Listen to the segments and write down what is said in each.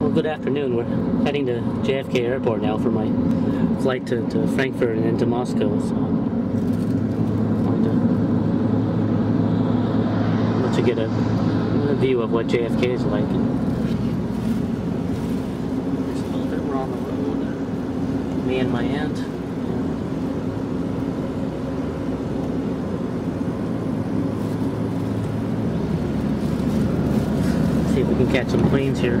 Well, good afternoon. We're heading to JFK Airport now for my flight to, to Frankfurt and then to Moscow. So, um, going to let you get a, a view of what JFK is like. Just a little bit. We're on the road. Me and my aunt. See if we can catch some planes here.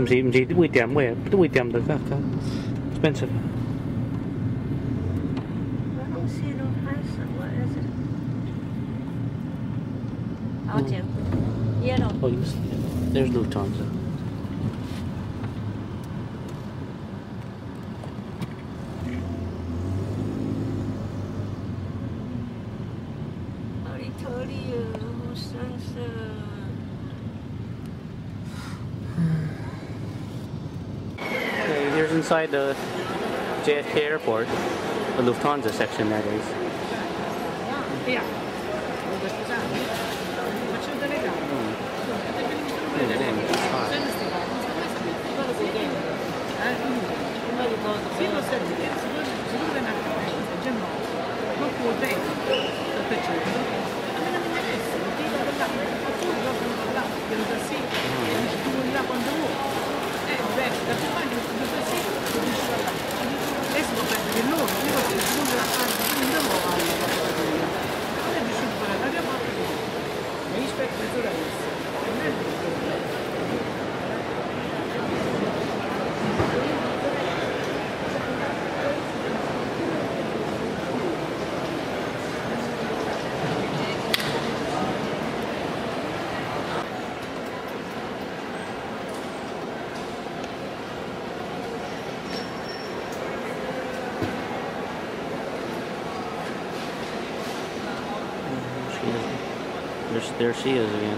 price. What is it? I'll do. Yellow. Oh, you see, there's Lufthansa. Pretoria, Hosansa. Okay, the JFK airport, the Lufthansa section that is. Mm-hmm. Mm-hmm. Pero no, quiero que la. There she is again.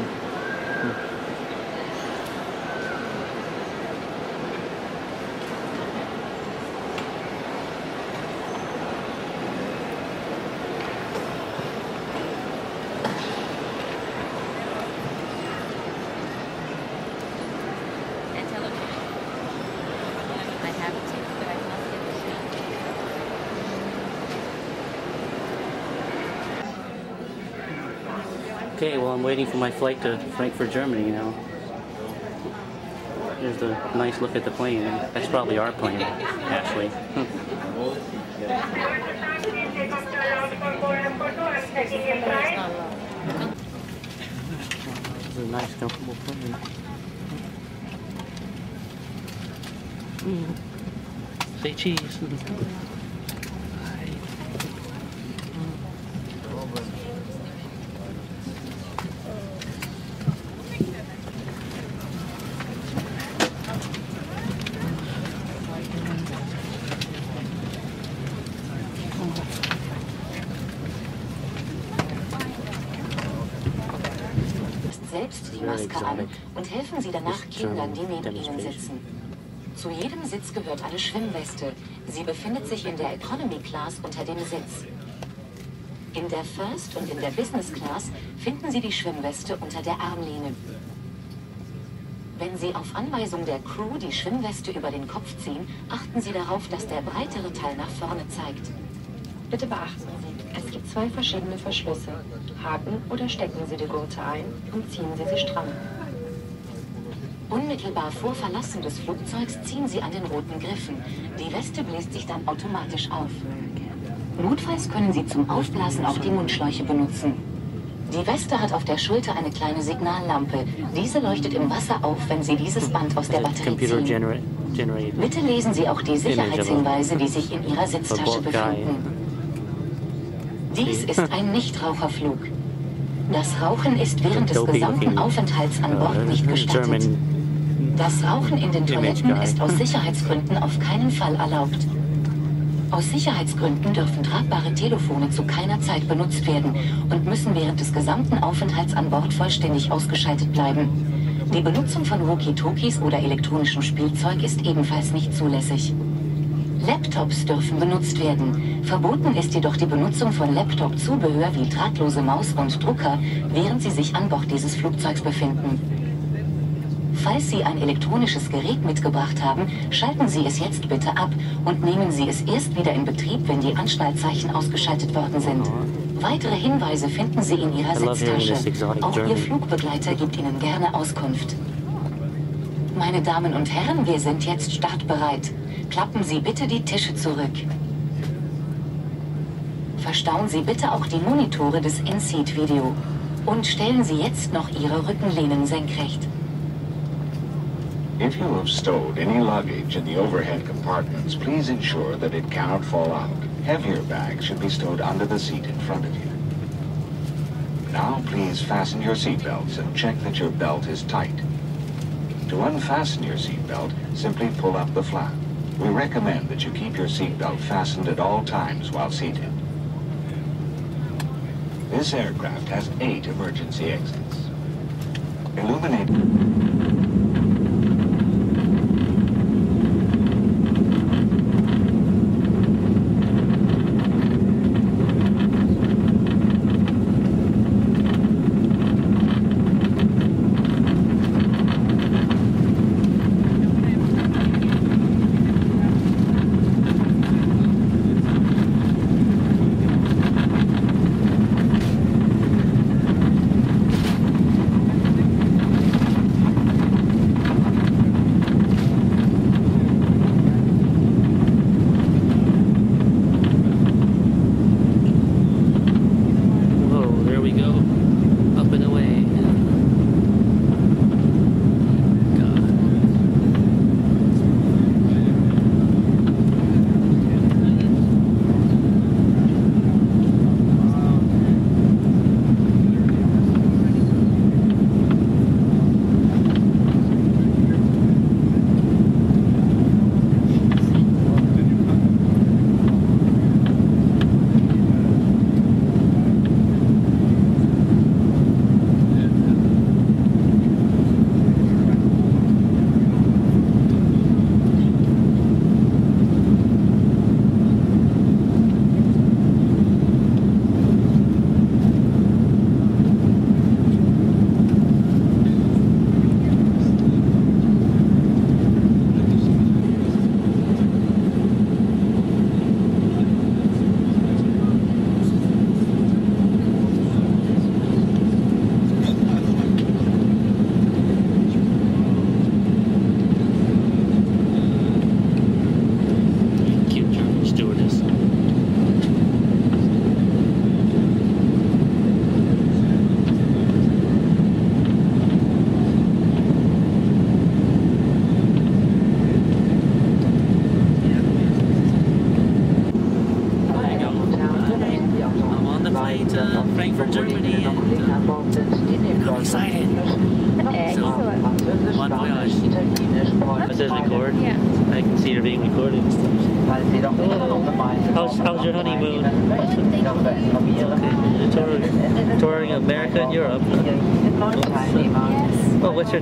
And tell her. I have a ticket, but I cannot get the sheet. Well, I'm waiting for my flight to Frankfurt, Germany you know. Here's a nice look at the plane. That's probably our plane, Ashley. It's a nice, comfortable plane. Mm. Say cheese. selbst die Maske an und helfen Sie danach This Kindern, die neben Ihnen sitzen. Zu jedem Sitz gehört eine Schwimmweste. Sie befindet sich in der Economy Class unter dem Sitz. In der First und in der Business Class finden Sie die Schwimmweste unter der Armlehne. Wenn Sie auf Anweisung der Crew die Schwimmweste über den Kopf ziehen, achten Sie darauf, dass der breitere Teil nach vorne zeigt. Bitte beachten Sie, es gibt zwei verschiedene Verschlüsse. Haken oder stecken Sie die Gurte ein und ziehen Sie sie stramm. Unmittelbar vor Verlassen des Flugzeugs ziehen Sie an den roten Griffen. Die Weste bläst sich dann automatisch auf. Notfalls können Sie zum Aufblasen auch die Mundschläuche benutzen. Die Weste hat auf der Schulter eine kleine Signallampe. Diese leuchtet im Wasser auf, wenn Sie dieses Band aus der Batterie ziehen. Bitte lesen Sie auch die Sicherheitshinweise, die sich in Ihrer Sitztasche befinden. Dies ist ein Nichtraucherflug. Das Rauchen ist während des gesamten Aufenthalts an Bord nicht gestattet. Das Rauchen in den Toiletten ist aus Sicherheitsgründen auf keinen Fall erlaubt. Aus Sicherheitsgründen dürfen tragbare Telefone zu keiner Zeit benutzt werden und müssen während des gesamten Aufenthalts an Bord vollständig ausgeschaltet bleiben. Die Benutzung von Walkie-Talkies oder elektronischem Spielzeug ist ebenfalls nicht zulässig. Laptops dürfen benutzt werden. Verboten ist jedoch die Benutzung von Laptop-Zubehör wie drahtlose Maus und Drucker, während sie sich an Bord dieses Flugzeugs befinden. Falls Sie ein elektronisches Gerät mitgebracht haben, schalten Sie es jetzt bitte ab und nehmen Sie es erst wieder in Betrieb, wenn die Anschnallzeichen ausgeschaltet worden sind. Weitere Hinweise finden Sie in Ihrer Sitztasche. Auch Ihr. Flugbegleiter gibt Ihnen gerne Auskunft. Meine Damen und Herren, wir sind jetzt startbereit. Klappen Sie bitte die Tische zurück. Verstauen Sie bitte auch die Monitore des In-Seat-Video. Und stellen Sie jetzt noch Ihre Rückenlehnen senkrecht. If you have stowed any luggage in the overhead compartments, please ensure that it cannot fall out. Heavier bags should be stowed under the seat in front of you. Now please fasten your seatbelts and check that your belt is tight. To unfasten your seatbelt, simply pull up the flap. We recommend that you keep your seatbelt fastened at all times while seated. This aircraft has eight emergency exits. Illuminate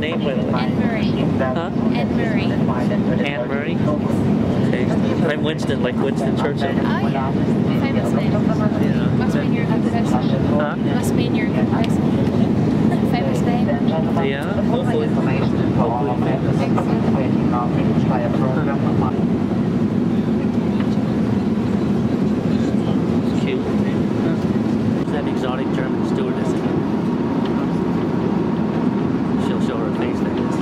name, by the way? Anne Marie. Huh? Anne Marie. Anne Murray? Okay. I'm Winston, like Winston Churchill. Oh yeah. Famous name. Yeah. Must mean you're a good person. Huh? Must mean you're a good person. Famous name. Yeah, hopefully. Hopefully. Cute. Who's that exotic German stewardess again? She'll show her face, that is.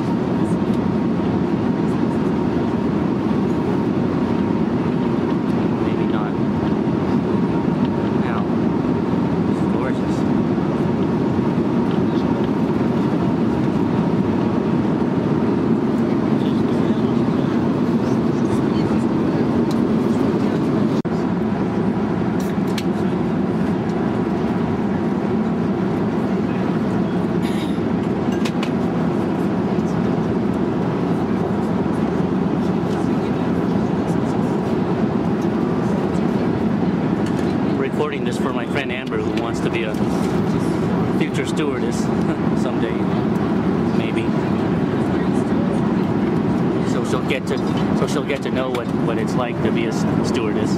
get to so she'll get to know what what it's like to be a s- stewardess.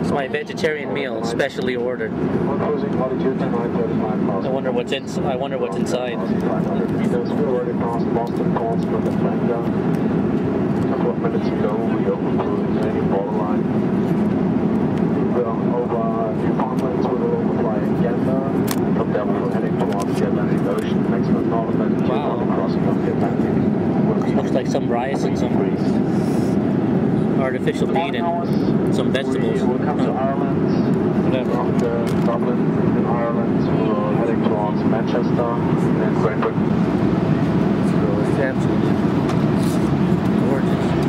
It's my vegetarian meal, specially ordered. I wonder what's in. I wonder what's inside. meters, we already passed Boston, Portsmouth, and Bangor. A couple of minutes ago, we opened the Canadian borderline. We're over Newfoundland, so we'll overfly Gander. From there, we're heading towards the Atlantic Ocean. Maximum north Atlantic Wow. crossing of the Atlantic. Looks like some rice and some artificial meat and some vegetables. We will come to Huh. Ireland. Whatever. After Dublin in Ireland, we're heading towards Manchester and Great Britain. It's absolutely gorgeous.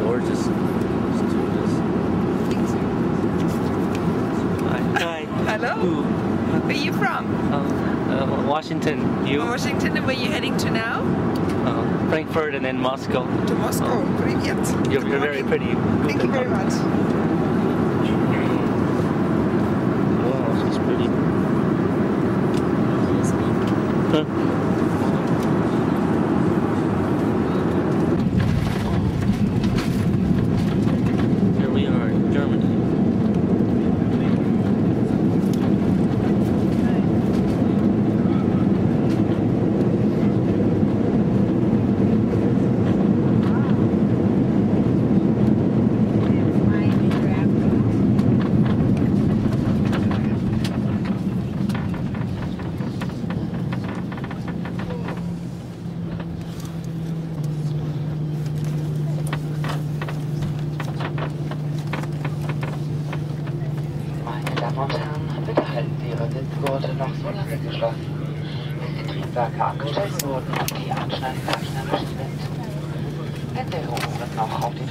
Gorgeous. Stewardess. Hi. Hi. Hello. Ooh. Where are you from? Um, uh, Washington. You? Washington. And where are you heading to now? Uh, Frankfurt and then Moscow. To Moscow. Привет. You're, you're very pretty. Thank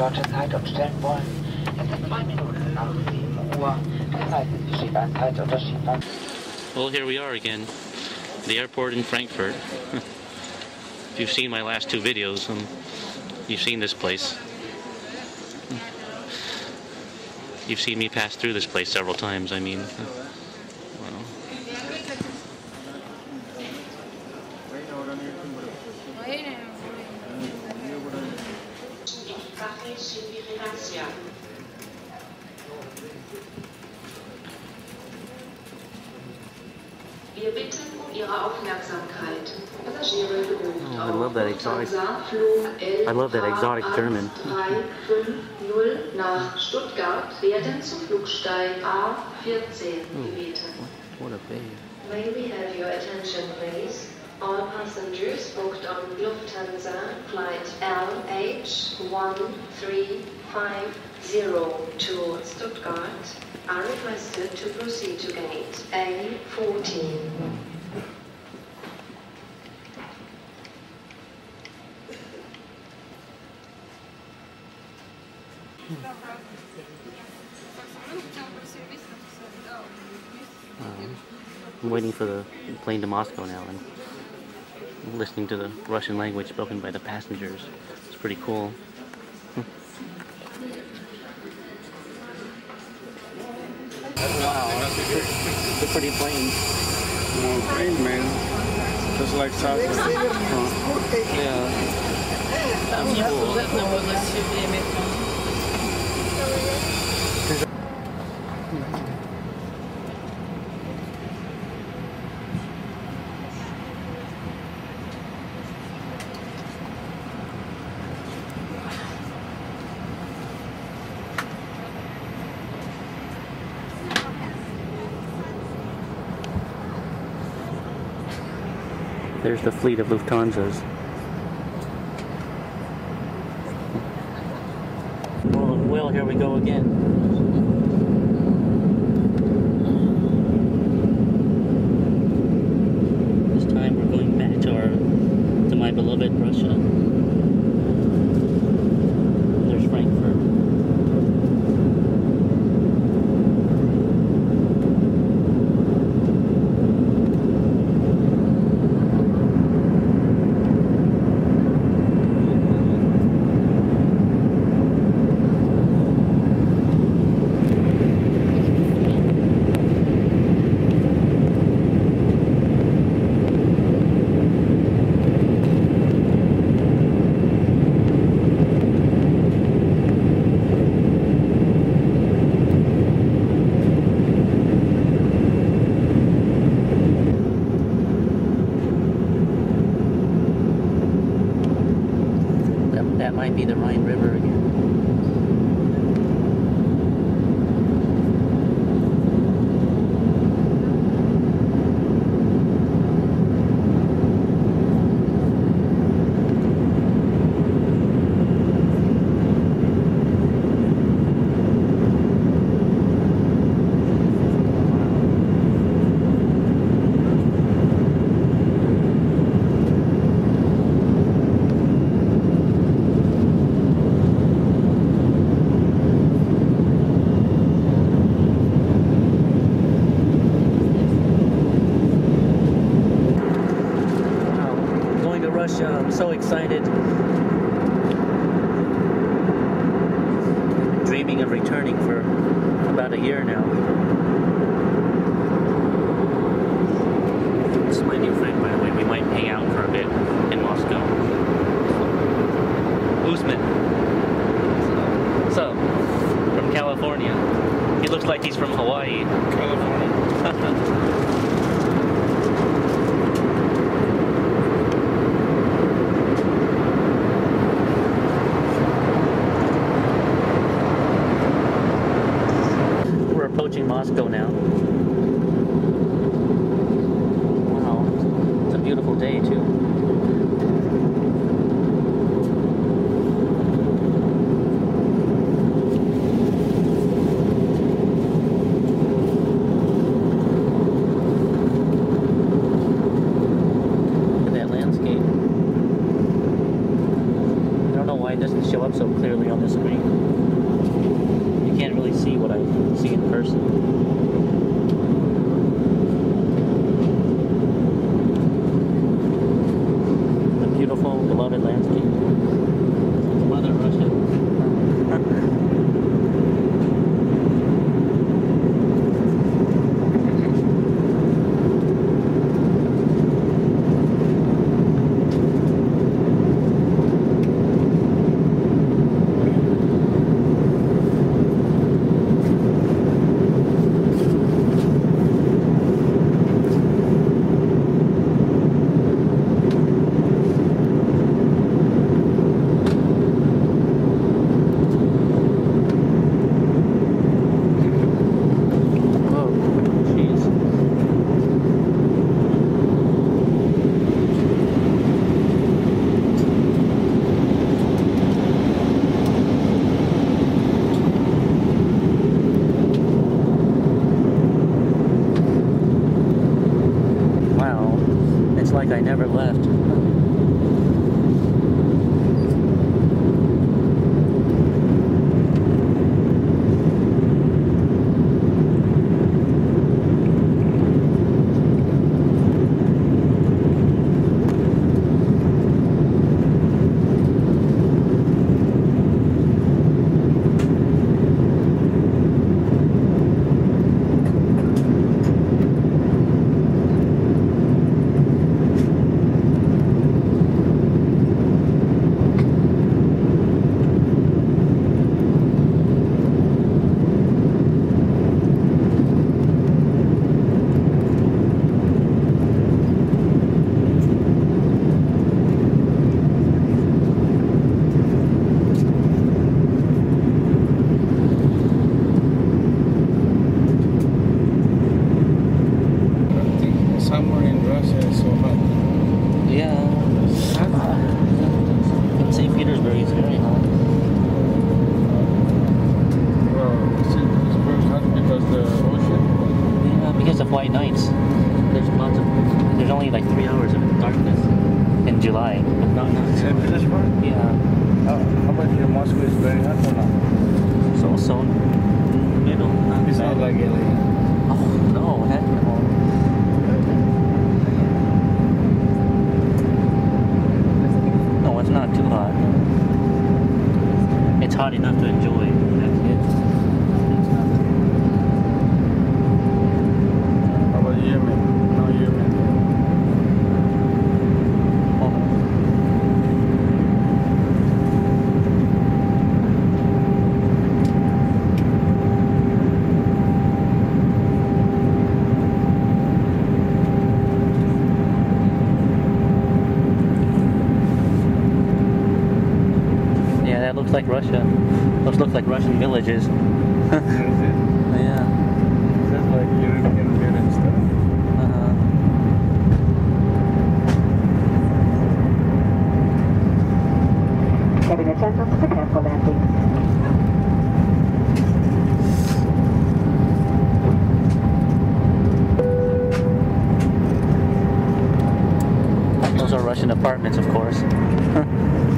Zeit umstellen wollen, es ist zwei Minuten nach 7 Uhr. Das heißt. Well, here we are again, the airport in Frankfurt. if you've seen my last two videos, um, you've seen this place. You've seen me pass through this place several times. I mean, well, Wir bitten um Ihre Aufmerksamkeit. Passagiere gebucht Oh, I love that exotic- Lufthansa Flug I love that exotic German. 350 nach Stuttgart werden zum Flugsteig A14 gebeten. Hmm. what a babe. May we have your attention, please? All passengers booked on Lufthansa flight LH1350 to Stuttgart are requested to proceed to gate A14. I'm waiting for the plane to Moscow now and listening to the Russian language spoken by the passengers. It's pretty cool. wow, it's a pretty plane. Great, man. Just like South Yeah. That's cool. There's the fleet of Lufthansas. Again. He's from Hawaii. like Russia. Those look like Russian villages. yeah. Uh-huh. Those are Russian apartments, of course.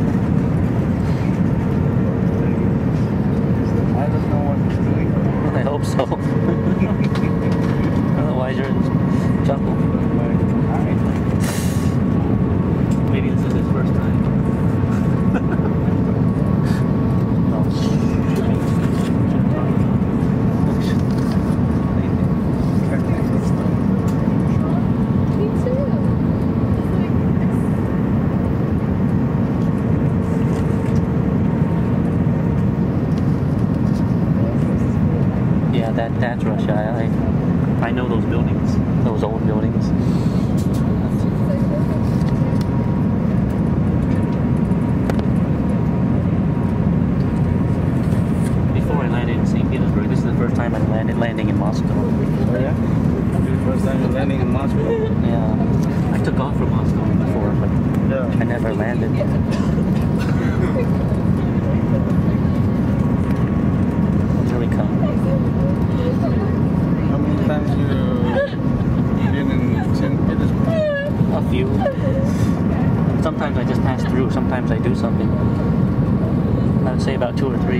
about two or three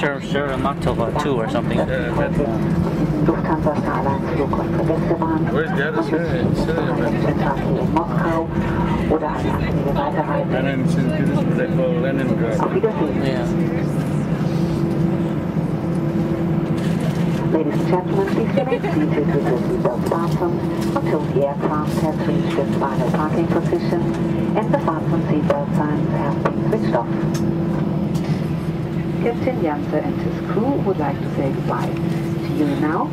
Sur Sur Maktova 2 or something. Where's the other Syria? Syria, man. Lenin, since this they call Leningrad. Yeah. Ladies and gentlemen, please remain seated with your seatbelt fastened until the aircraft has reached its final parking position and the fasten seat Martin and his crew would like to say goodbye to you now.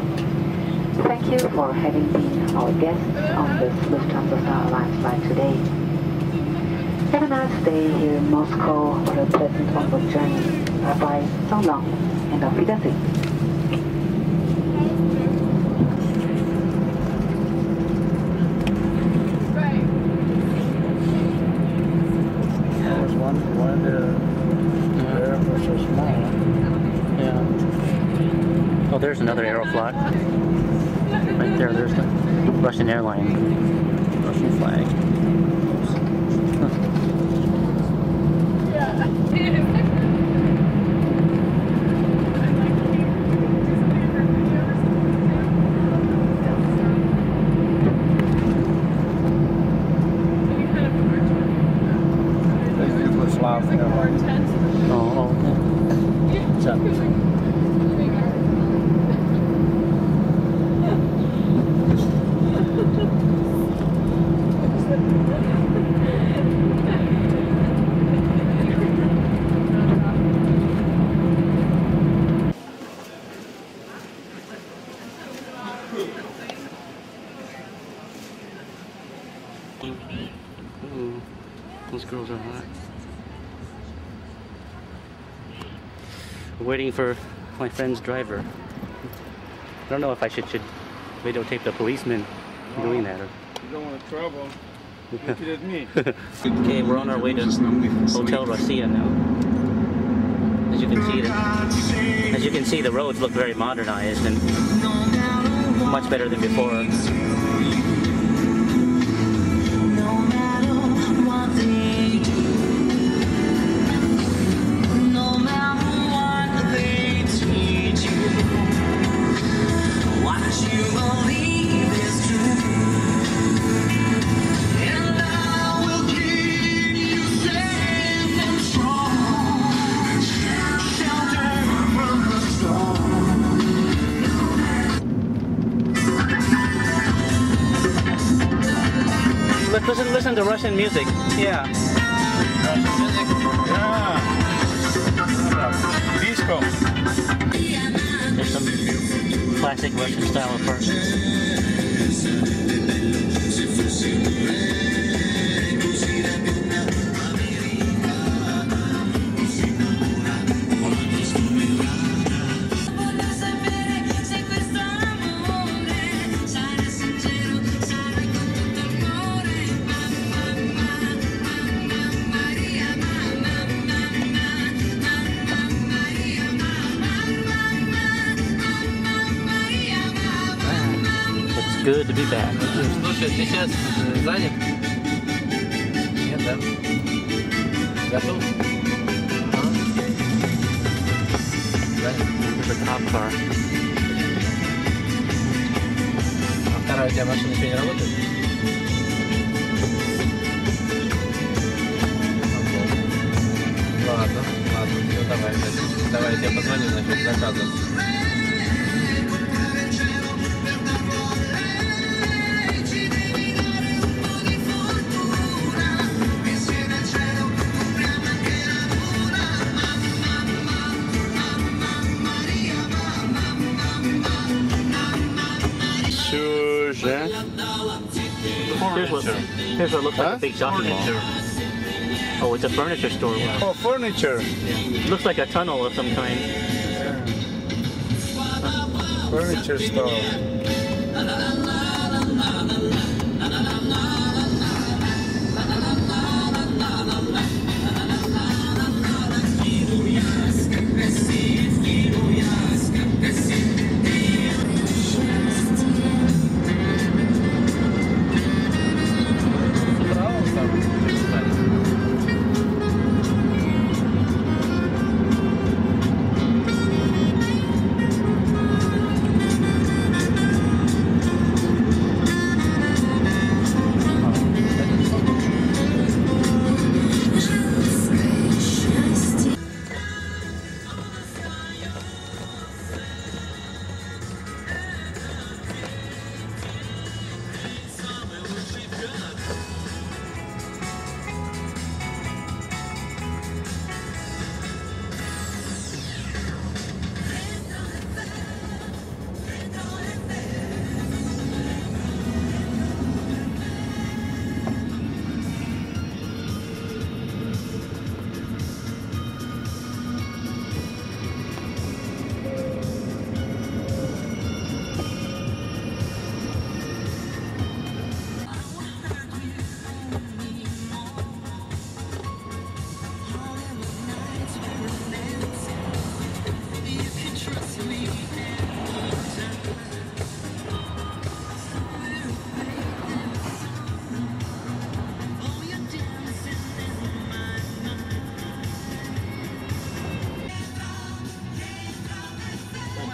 Thank you for having been our guests on this Lufthansa Star Alliance flight today. Have a nice day here in Moscow or a pleasant onward journey. Bye-bye, so long, and auf Wiedersehen. There's another Aeroflot. Right there, there's the Russian airline. Waiting for my friend's driver. I don't know if I should should videotape the policeman doing that. Or... You don't want to trouble. Look at me. okay, we're on our way to Hotel Rossiya now. As you can see, the, as you can see, the roads look very modernized and much better than before. A big shopping mall. Oh, it's a furniture store. Wow. Oh, furniture. Looks like a tunnel of some kind. Furniture store.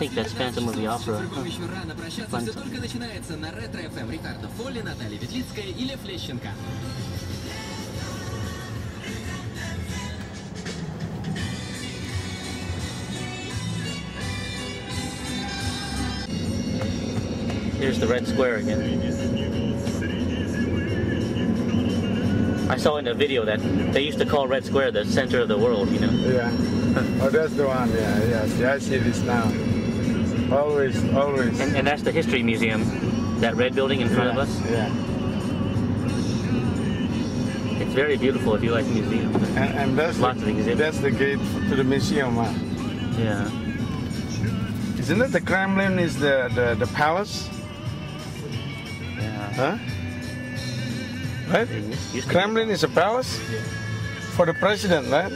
think that's Phantom of the Opera. Поскольку еще рано прощаться, Fun. все только начинается на Ретро ФМ. Рикардо Фолли, Наталья Ветлицкая и Лев Лещенко. Here's the Red Square again. I saw in a video that they used to call Red Square the center of the world, you know? Yeah. Oh, that's the one. Yeah, yes. Yeah, I see this now. Always, always. And, and that's the History Museum, that red building in front of us. Yeah. It's very beautiful if you like museums. And, and that's Lots the, of exhibits. that's the gate to the museum. Huh? Yeah. Isn't it the Kremlin? Is the the, the palace? Yeah. Huh? Right? used to be. Kremlin is a palace for the president, right?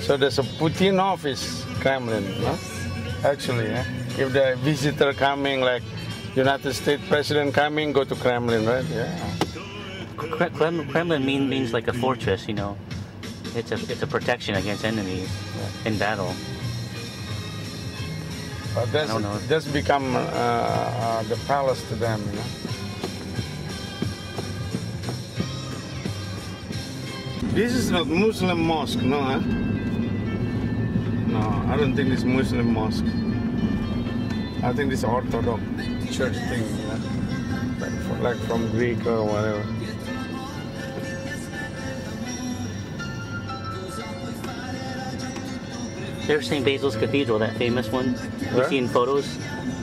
So there's a Putin office, Kremlin, no? Actually, yeah. If the visitor coming, like United States president coming, go to Kremlin, right? Yeah. Kre- Krem- Kremlin mean, means like a fortress, you know. It's a it's a protection against enemies in battle. But that's don't know. that's become uh, uh, the palace to them, you know. This is not Muslim mosque, no, huh? No, I don't think it's Muslim mosque. I think it's Orthodox church thing, you know? like, fr- like from Greek or whatever. There's St. Basil's Cathedral, that famous one see in photos.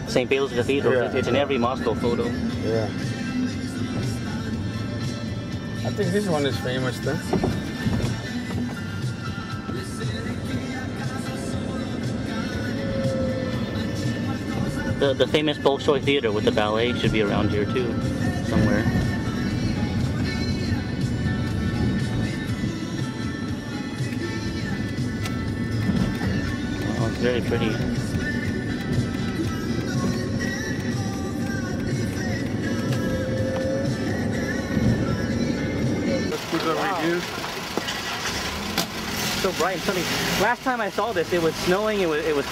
St. Basil's Cathedral. Yeah. It's, in every Moscow photo. Yeah. I think this one is famous too. The the famous Bolshoi Theater with the ballet should be around here too, somewhere. Oh, it's very pretty. Let's it right here. So bright and sunny. Last time I saw this, it was snowing. It was it was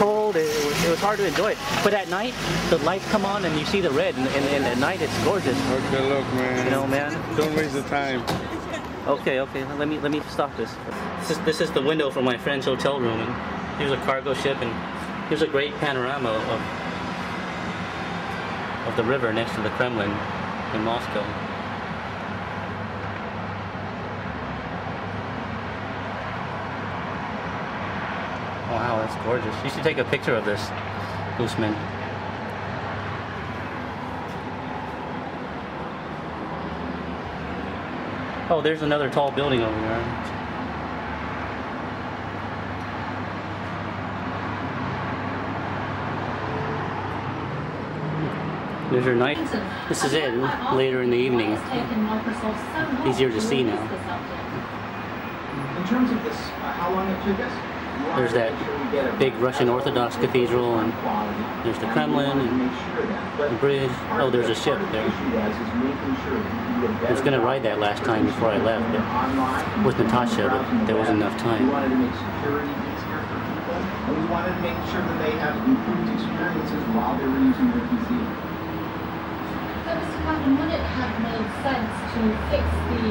cold. It, it was it was hard to enjoy it. But at night, the lights come on and you see the red, and, and, and at night it's gorgeous. Okay, look, man. You know, man. Don't waste the time. Okay, okay. Let me let me stop this. This is this is the window from my friend's hotel room, and here's a cargo ship, and here's a great panorama of of the river next to the Kremlin in Moscow. Wow, that's gorgeous. You should take a picture of this, Gooseman. Oh, there's another tall building over there. There's your night. This is it, later in the evening. Easier to see now. In terms of this, uh, how long it took us? There's that big Russian Orthodox cathedral, and there's the Kremlin, and the bridge. Oh, there's a ship there. I was going to ride that last time before I left, but with Natasha, but there wasn't enough We time. wanted to make security easier for people, and we wanted to make sure that they have improved experiences while they were using their PC. So, Mr. Kaufman, would it have made sense to fix the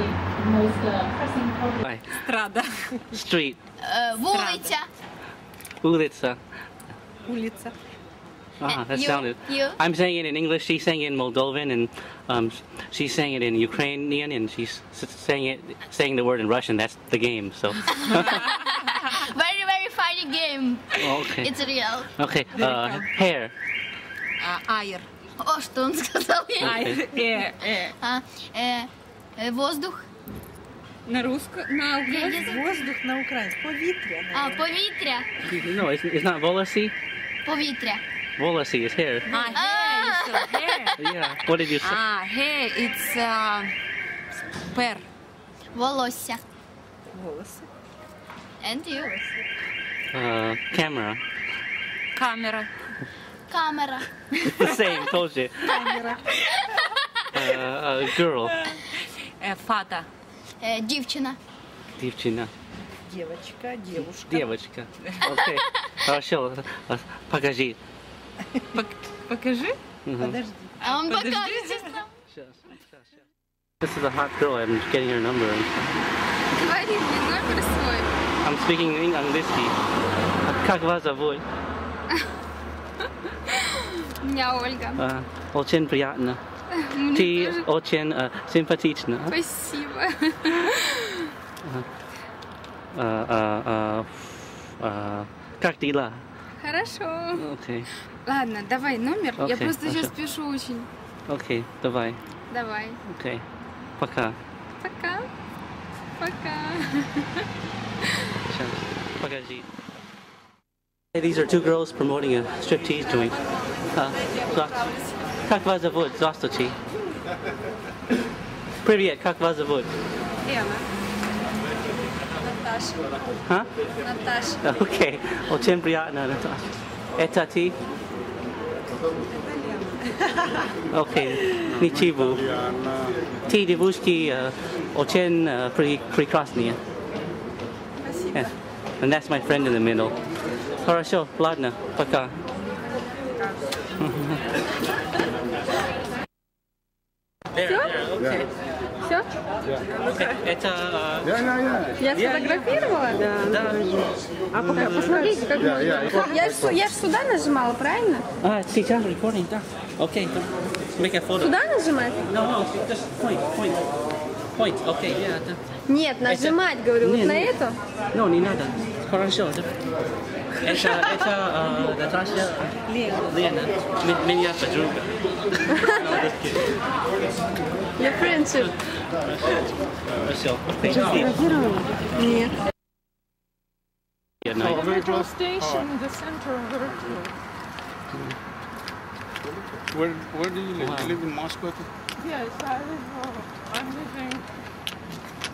most uh, pressing problem? Страда. Street, Вулиця. Ulitsa. Улица. Ah, that you- sounded. you? I'm saying it in English. She's saying it in Moldovan, and um, she's saying it in Ukrainian, and she's s- saying it, saying the word in Russian. That's the game. So. Very, very funny game. okay. It's real. Okay. Uh, hair. Айр. О, что он сказал? Айр. Э, э. А, э, э, воздух. На русском, на Я- я українську. забула. Воздух на українську. Повітря. А, повітря. No, it's, it's not volosy. Повітря. Volosy is hair. А, hair, so hair. Yeah. What did you say? А, hair, it's uh, пер. Волосся. Волоси. And you? Uh, camera. Камера. Камера. It's the same. Told you. Камера. Uh, a girl. Э, фата. Е, дівчина. Дівчина. Девочка, девушка. Девочка. Okay. Хорошо. Покажи. Покажи. Подожди. А он Подожди. покажет сестра. This is a hot girl. I'm getting her number. Говори мне номер свой. I'm speaking in английский. Как вас зовут? Меня Ольга. А, Очень приятно. Мне Ты тоже. очень э, симпатична. Спасибо. А, а, а, а, Как дела? Хорошо. Окей. Ладно, давай номер. Я Окей, просто сейчас хорошо. пишу очень. Окей, давай. Давай. Окей. Пока. Пока. Пока. Сейчас. Погоди. Hey, these are two girls promoting a striptease joint. Uh, здрасте- как вас зовут? Здравствуйте. Привет, как вас зовут? Лена. Наташа. А? Наташа. Окей, очень приятно, Наташа. Это ты? Окей, ничего. Ты девушки э, очень э, пре- прекрасные. Yeah. And that's my friend in the middle. Хорошо, ладно, пока. Все? Все? Это... Я сфотографировала? Да. А пока, посмотрите, как Да, можно. я- Я ж су- я сюда нажимала, правильно? А, сейчас recording, да. Окей, make a photo. Сюда нажимать? No, no, just point, point. Point, окей, yeah, да. Нет, нажимать, говорю, вот на эту. No, не надо. Хорошо, да. ايش ايش Natasha, لينا من Minya, جوجا Your friends. Yes. Thank you. The Metro station, the center of the Where Where do you live? Wow. You live in Moscow? Yes, I live. Uh, I'm living.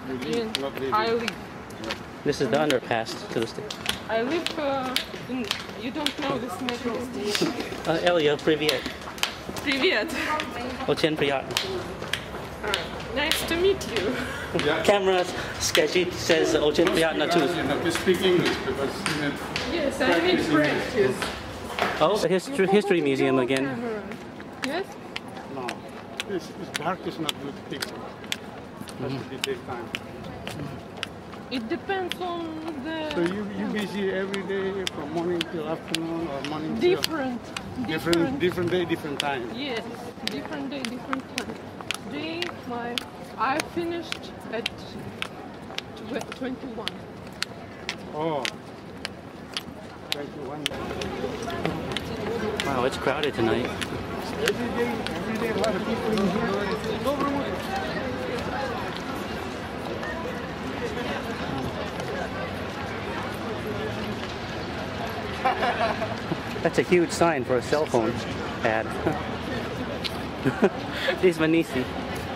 You live? In, I live. This is the underpass to the station. I live uh, in. You don't know this metro station. Uh, Elia, привет. Привет. Очень приятно. Nice to meet you. Camera sketchy says очень приятно too. You have to speak English because you know, Yes, I need practice. Oh, the history, history museum again. Camera. Yes. no, it's, it's dark is not good picture. It has to be daytime. It depends on the. So you you busy every day from morning till afternoon or morning till different. different different day different time. Yes, different day, different time. Today, my I finished at tw- 21. Oh. 21. Wow, it's crowded tonight. Every day, every day, a lot of people in here. That's a huge sign for a cell phone ad. This Manisi.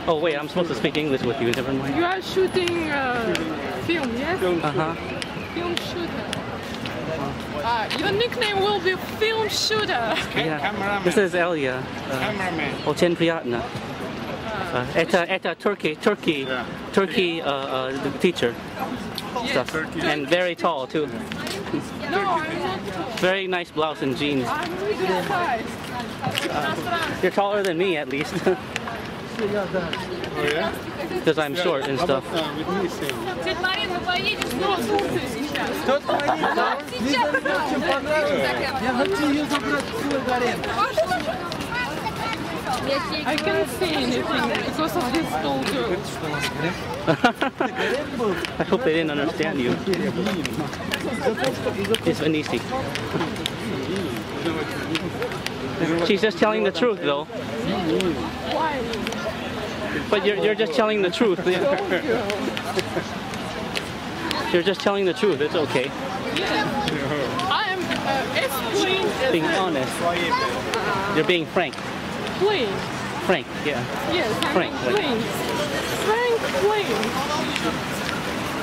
Oh wait, I'm supposed to speak English with you. Never mind. You are shooting uh, film, yes? Uh huh. Film shooter. Uh, your nickname will be film shooter. Yeah. Cameraman. This is Elia. Uh, Cameraman. Chen Priyatna. Uh, at a, at a Turkey Turkey yeah. Turkey uh, uh, teacher stuff Turkey. and very tall too. No, very nice blouse and jeans. Uh, you're taller than me at least. oh, yeah? Because I'm short and stuff. I can't say anything because of this girl. I hope they didn't understand you. It's Vanisi. She's just telling the truth though. Why? But you're, you're just telling the truth. You're just telling the truth. It's okay. I am uh, Being honest. You're being frank. Plain. Frank, yeah. Yes, Frank, like- plain. Frank plain.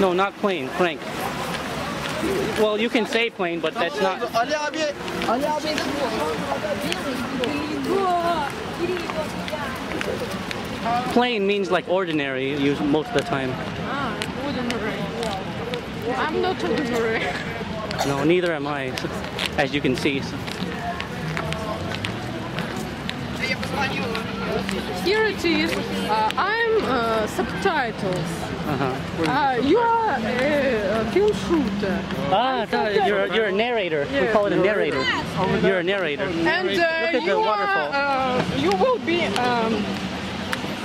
No, not plain, frank. Well, you can say plain, but that's not. Ali abi. Ali abi. Plain means like ordinary, used most of the time. Ah, ordinary. I'm not ordinary. No, neither am I, as you can see. Here it is. Uh, I'm uh, subtitles. Uh-huh. Uh, you are a, a film shooter. Ah, I thought you're, you're a narrator. We call it a narrator. You're a narrator. And uh, Look at you the are, uh, you will be. Um,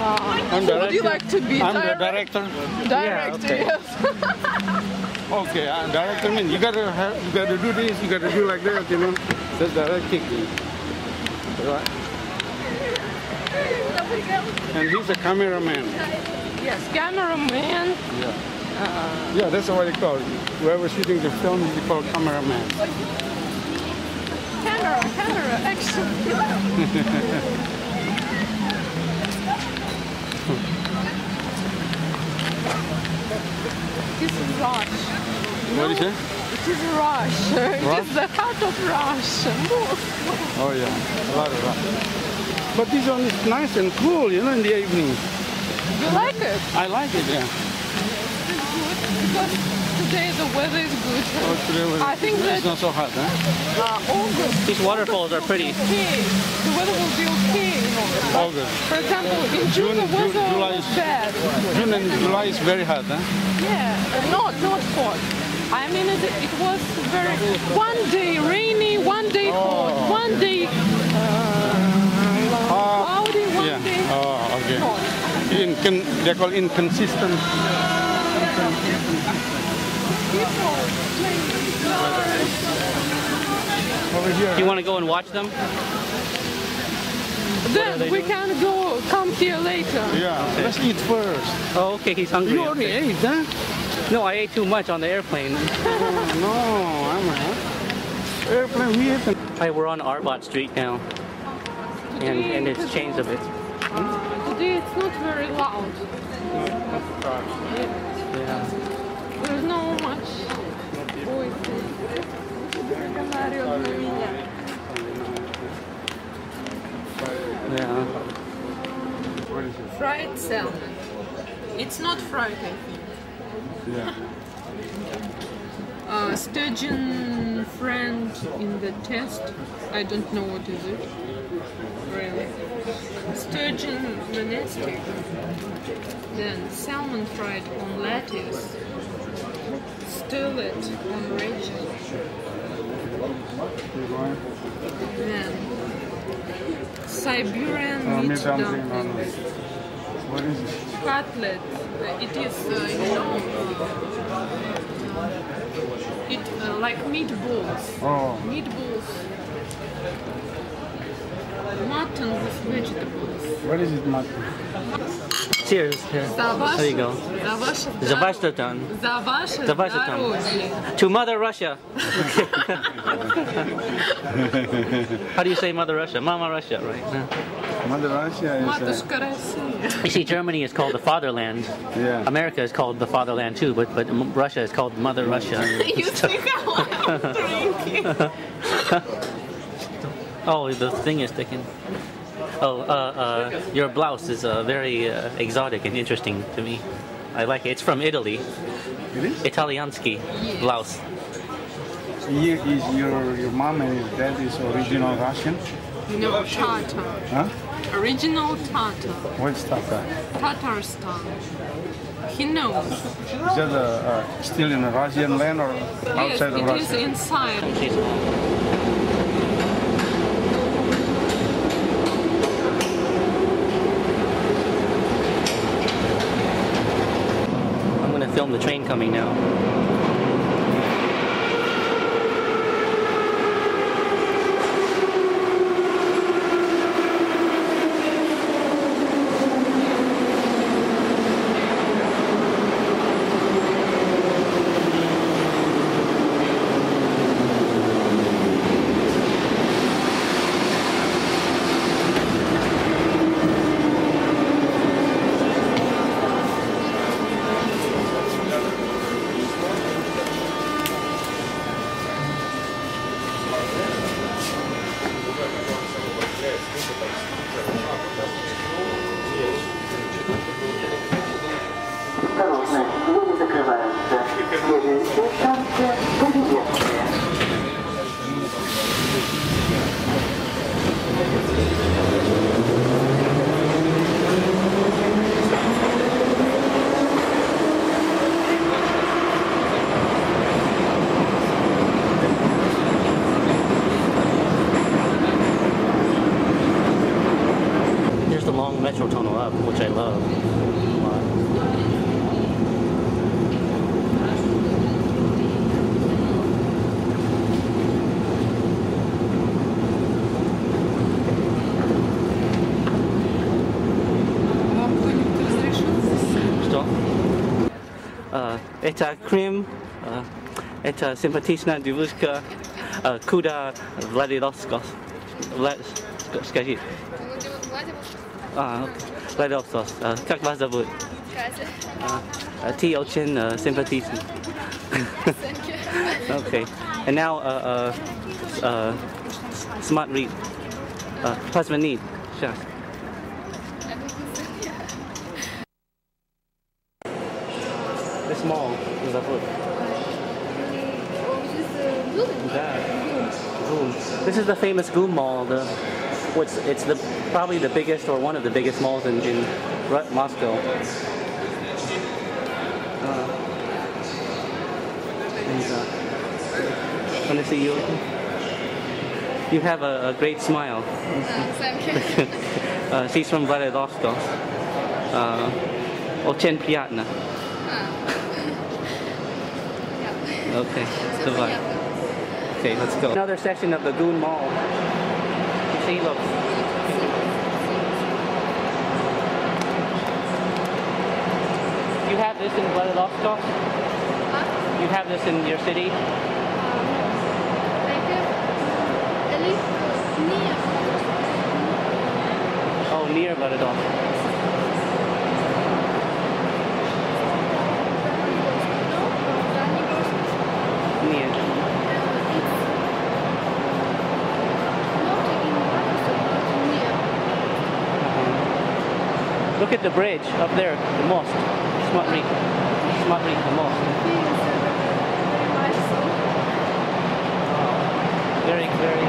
uh, I'm would you director. like to be I'm the direct- director. Director, okay. yes. Okay, uh, director mean you gotta have, you gotta do this, you gotta do like that, you know. That's directing. Right. And he's a cameraman. yes, cameraman. Yeah. Yeah, that's what they call it. Whoever shooting the film is called cameraman. Camera, camera, action. This is Rush. What is it? It is Rush. It Rush? is the heart of Rush. Oh yeah, a lot of that. But this one is nice and cool, you know, in the evening. You like it? I like it, yeah. It's good because today the weather is good. Oh, today was, I think that it's not so hot, huh? uh, August These waterfalls are pretty. okay. The weather will be okay in August. But August. For example, in June, June, the June, weather July is- bad. June and July is very hot, huh? Yeah, not not hot. I mean, it, it was very one day rainy, one day hot, one day uh, cloudy, one Yeah. day Oh, okay. hot. Incon- they call inconsistent. People playing guitars. Over here. You want to go and watch them? Then we can go come here later. Yeah, let's eat first. Oh, okay, he's hungry. You already ate, huh? No, I ate too much on the airplane. Oh, no, I'm a airplane. We ate. Right, we're on Arbat Street now, and and it's changed a bit. Today it's not very loud. Yeah. There's no much voices. Yeah. Fried salmon. It's not fried, I think. Yeah. uh, sturgeon friend in the test. I don't know what is it. Really. Sturgeon monastic. Then salmon fried on lettuce. Stillet on rachel. Then Siberian Oh, meat dumpling. No, no. dumplings. What is it? Cutlet. Uh, It is, uh, you know, uh, it uh, like meatballs. Oh. Meatballs. Mutton with vegetables. What is it, mutton? Cheers. Here. За ваше- There you go. За ваше За ваше там. За ваше За ваше там. здоровье. To Mother Russia. How do you say Mother Russia? Mama Russia, right? Yeah. Mother Russia is. Uh, Матушка Россия. You see, Germany is called the fatherland. Yeah. America is called the fatherland too, but but M- Russia is called Mother Russia. You think I'm drinking? Oh, the thing is sticking. Oh, uh, uh, your blouse is uh, very uh, exotic and interesting to me. I like it. It's from Italy. It is? Italiansky blouse. you, is your your mom and your dad is original Russian? No, Tatar. Huh? Original Tatar. What's that? Uh, Tatarstan. He knows. is that uh, uh, still in a Russian land or Yes, outside of it is Russia? inside. I'm going to film the train coming now. А, Это Крым, а, это симпатичная девушка, а, куда Владивосток? Влад... Скажи. А, Владивосток. А, Как вас зовут? А, а, Ты очень а, симпатичный. Okay. And now, uh, uh, uh, smart read. Uh, позвонить. Сейчас. This is the famous GUM Mall, the, which it's the probably the biggest or one of the biggest malls in, in Moscow. Uh, Can I uh, see you. You have a, a great smile. uh, she's from Vladivostok. Uh, очень okay, goodbye. Okay, let's go. Another section of the GUM Mall. You see, look. You have this in Vladivostok? You have this in your city? Oh, near Vladivostok. Near. Uh-huh. Look the bridge up there, the mosque. The. Very, very.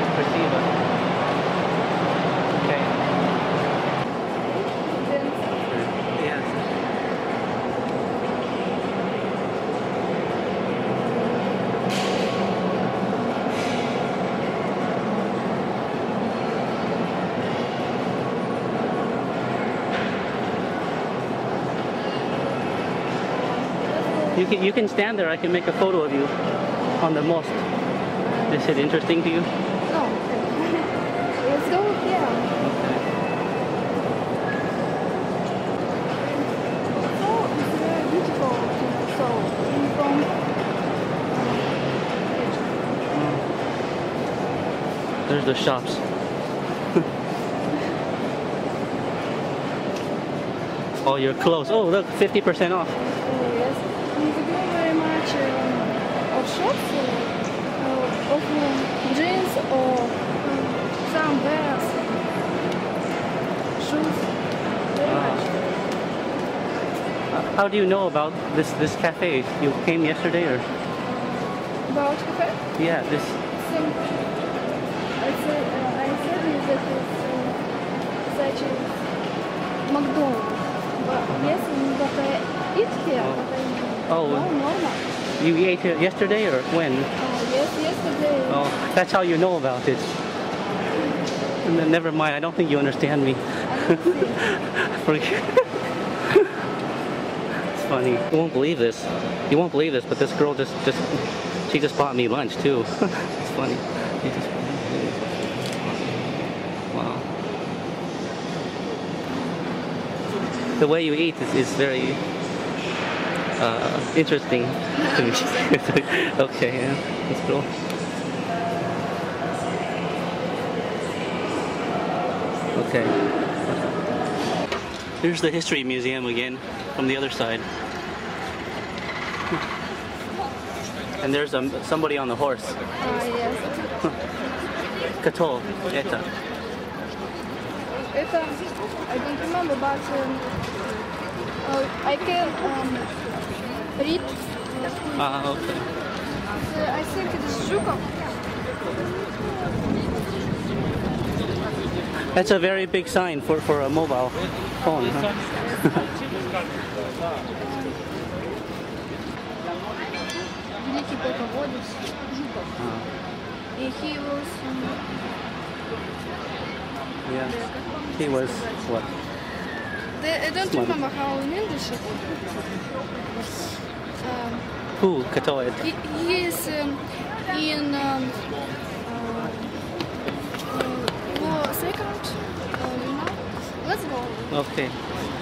Okay. Yes. You can you can stand there. I can make a photo of you on the mosque. Is it interesting to you? No. Let's go here. So it's very beautiful. So in front. Mm. There's the shops. oh, you're close. Oh, look, 50% off. Uh, yes. And we go very much of shops uh, of jeans or um, some wears, shoes. Much. Uh, How do you know about this this cafe? You came yesterday or? About cafe? Yeah, this. Some, I said, uh, I said that it's uh, such a McDonald's. But yes, but I eat here, but I Oh. no, normal. You ate it yesterday or when? Uh, yes, yesterday. Oh, that's how you know about it. Never mind. I don't think you understand me. It's funny. You won't believe this. You won't believe this, but this girl just just she just bought me lunch too. it's funny. She just bought me food. Wow. The way you eat is, is very uh, interesting to me. okay, yeah, that's cool. Okay. Here's the history museum again from the other side. And there's um, somebody on the horse. Uh, yes. Kato, Eta. Eta, I don't remember, but um, oh, I can. Um, read. Ah, okay. Uh, I think it is Zhukov. That's a very big sign for, for a mobile phone. Huh? Великий полководец Жуков. И he was... um, yeah. He was what? I don't remember how in English it um, Who? Katoid. he, he is um, in um, uh, uh, second, uh, you know? Let's go. Okay.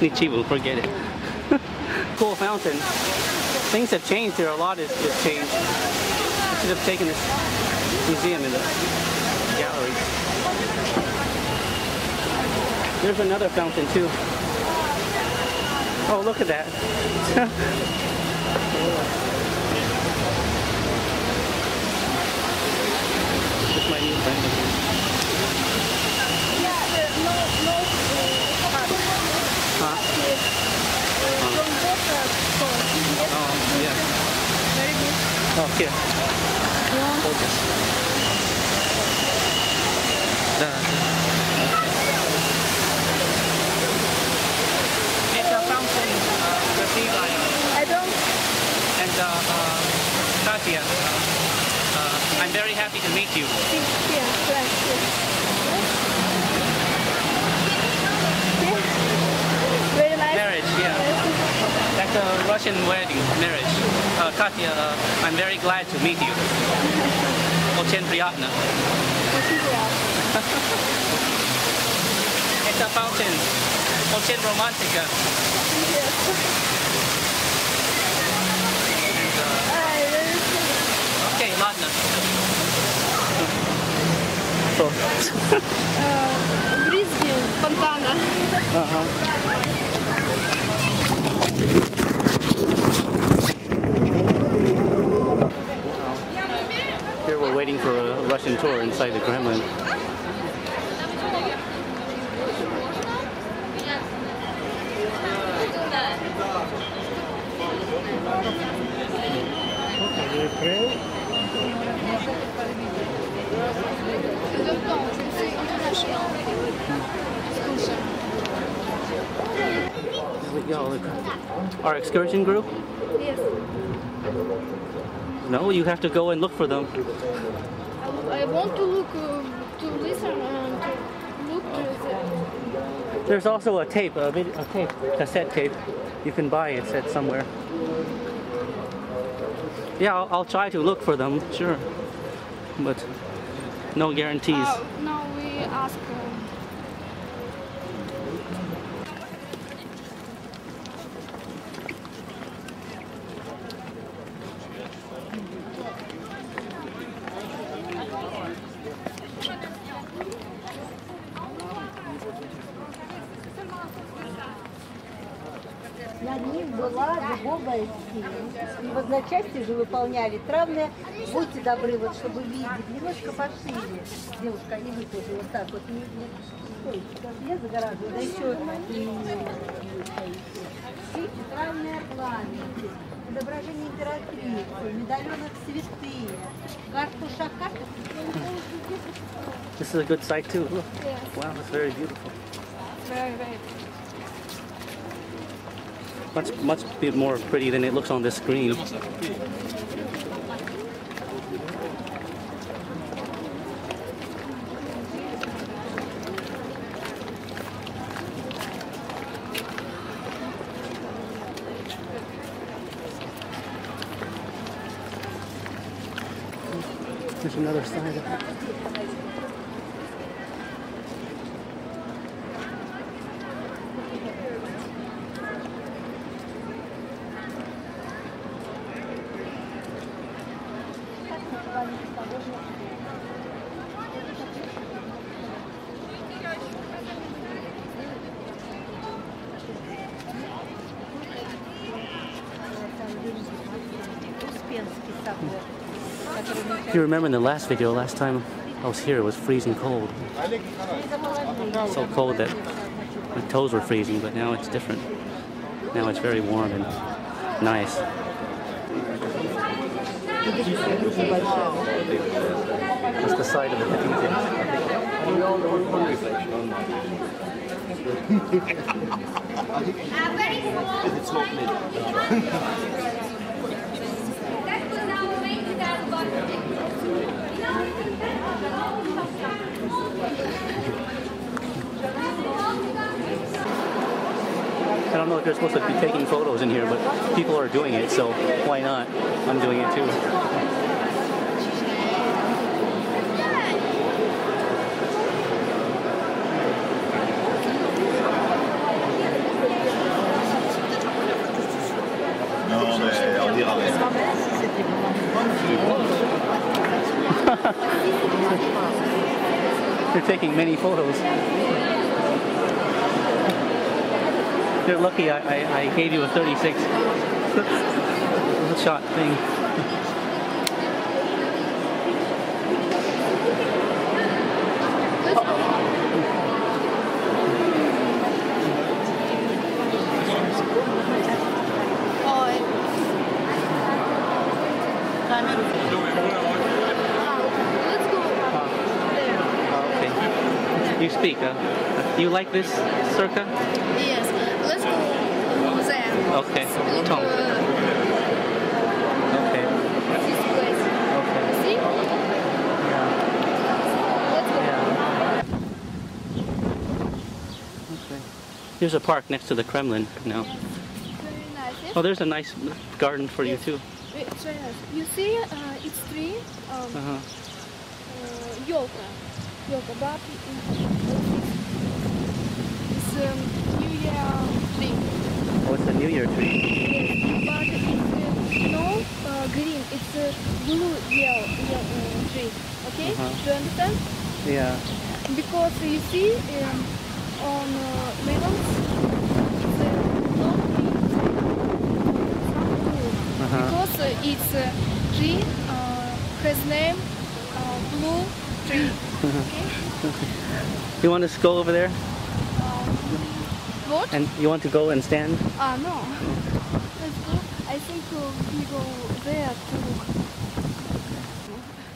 Nichibu, forget it. cool fountain. Things have changed here. A lot has, has changed. I should have taken this museum in the gallery. There's another fountain too. Oh, look at that. This my new friend. Huh? Oh, yeah. Oh, here. Hold this. It's a fountain, uh, the sea lion. I don't. And uh, uh, Katya, uh, uh, I'm very happy to meet you. Yeah, right, Very nice. Marriage, yeah. That's a Russian wedding, marriage. Uh, Katya, uh, I'm very glad to meet you. Очень приятно. It's a fountain. Очень романтика. And, uh, okay, ладно. So, Брызги фонтана. Here we're waiting for a Russian tour inside the Kremlin. There we go. look. Our excursion group? Yes. No, you have to go and look for them. I, I want to look, uh, to listen and to look to the... There's also a tape, a, vid- a tape, cassette tape. You can buy it at somewhere. Yeah, I'll, I'll try to look for them, sure. But no guarantees. Uh, now we ask... Um, И в одночасье же выполняли травные. Будьте добры, вот чтобы видеть, немножко пошире. Девушка, и вы тоже вот так вот. Не, не, стойте, сейчас я загораживаю, да еще и Видите, травное пламя. Изображение императрицы, медальонок святые, картушака. This is a good site too. Look. Wow, it's very beautiful. very, very... Much, much bit more pretty than it looks on the screen. There's another side You remember in the last video, last time I was here, it was freezing cold. So cold that my toes were freezing, but now it's different. Now it's very warm and nice. That's the side of the cathedral. I don't know if you're supposed to be taking photos in here, but people are doing it, so why not? I'm doing it too. You're taking many photos. You're lucky I, I, I gave you a 36 shot thing. You? Do you like this circa? Yes, let's go there. Okay. Tom. Okay. This place. Okay. See? Okay. There's a park next to the Kremlin now. Very nice. yes? Oh, there's a nice garden for you too. It's very nice. You see, uh, it's tree, um, Uh-huh. uh, yoga, yoga, but it- it's a New Year tree. Oh, it's a New Year tree. Yes, but it's uh, no uh, green. It's a blue yellow, yellow uh, tree. Okay, Uh-huh. do you understand? Yeah. Because you see um, on uh, melons, it's uh, blue. Uh-huh. Because uh, it's uh, tree uh, has name uh, blue tree. You want us to go over there? What? And you want to go and stand? Ah no. Let's go. I think uh, we go there too.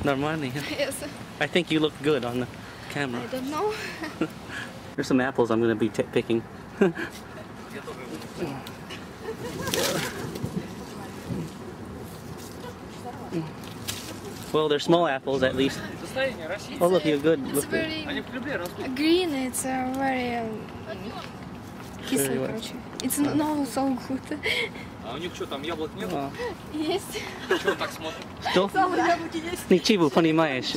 Normally. Yes. I think you look good on the camera. I don't know. There's some apples I'm going to be t- picking. well, they're small apples at least. Oh, look, you're good. It's Look good. very green. It's uh, very um, кислый, Very what? короче. It's n- no so good. А у них что там, яблок нет? Есть. Чего он так смотрит? Что? Самые яблоки есть. Ничего понимаешь.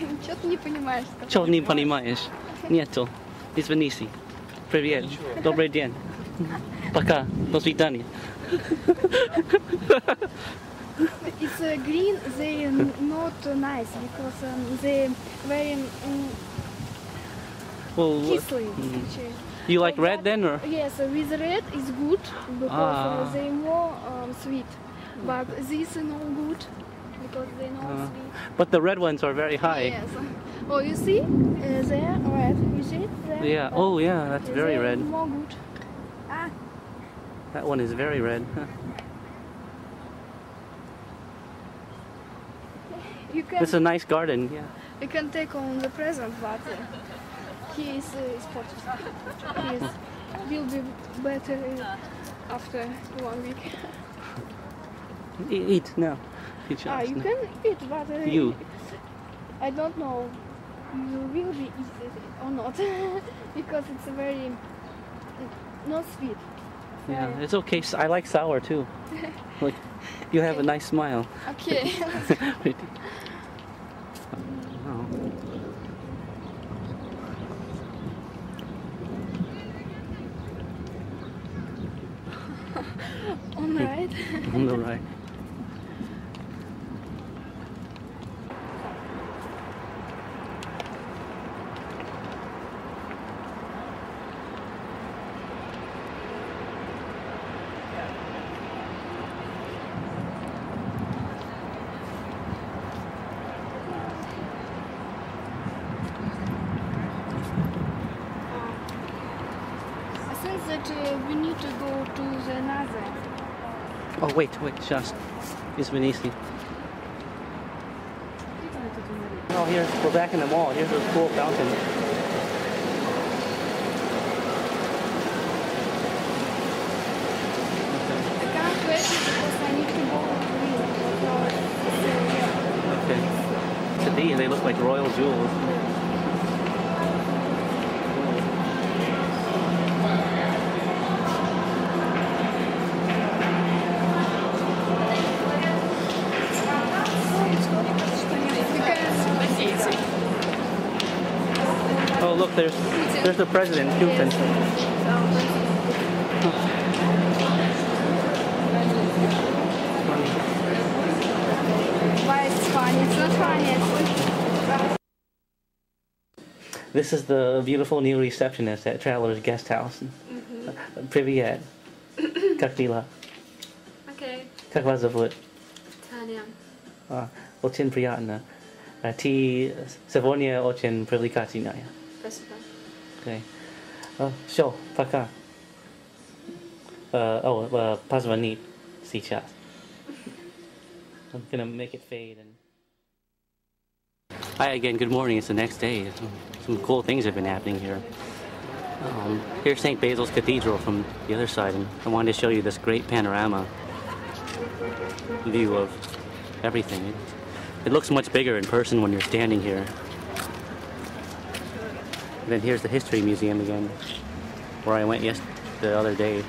Ничего ты не понимаешь. Что не понимаешь? Нету. Извините. Привет. Добрый день. Пока. До свидания. it's uh, green, they not nice because um, they very um, well, kissly. Mm. You like but red then, or yes, with red is good because uh, ah. they more um, sweet, but this is not good because they not ah. sweet. But the red ones are very high. Yes. Oh, you see, uh, they are red. You see? Yeah. Oh, yeah. That's very red. More good. Ah. That one is very red. you can. It's a nice garden. Yeah. You can take on the present, but uh, he is uh, sportive. He is, will be better after one week. Eat now. Eat Ah, you now. can eat, but uh, You. I don't know you will be easy or not because it's very not sweet. Yeah, it's okay. I like sour too. Like, you have a nice smile. Okay. Oh. All right. On the right. I think that uh, we need to go to the another. Oh wait, wait, just it's been easy. Oh, here, we're back in the mall. Here's a cool fountain. Okay. Today they look like royal jewels. there's the president, Putin. Два испанец, испанец. This is the beautiful new receptionist at Traveler's Guest House. Привет. Как дела? Окей, Как вас зовут? Таня. А, Очень приятно. А Ты сегодня очень привлекательная. Спасибо. Okay. Все, пока. Uh, oh, uh, позвонит сейчас. I'm gonna make it fade and. Hi again. Good morning. It's the next day. Some cool things have been happening here. Um, here's St. Basil's Cathedral from the other side, and I wanted to show you this great panorama view of everything. It looks much bigger in person when you're standing here. And then here's the History Museum again, where I went yes the other day.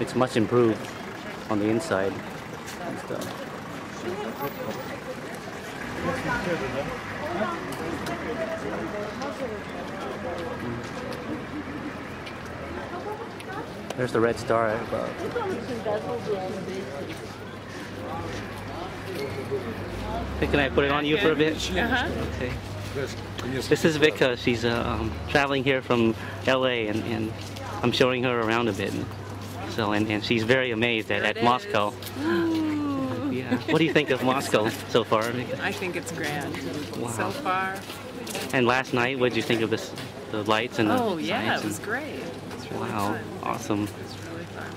It's much improved on the inside and stuff. There's the red star above. Hey, Can I put it on you for a bit? Uh-huh. Okay. This is Vika. She's uh, um, traveling here from LA, and, and I'm showing her around a bit. And so, and, and she's very amazed at, at Moscow. Yeah. What do you think of Moscow so far, Vika? I think it's grand. Wow. So far. And last night, what did you think of this, the lights and the Oh yeah, it was great. It really Wow, fun. awesome. It's really fun.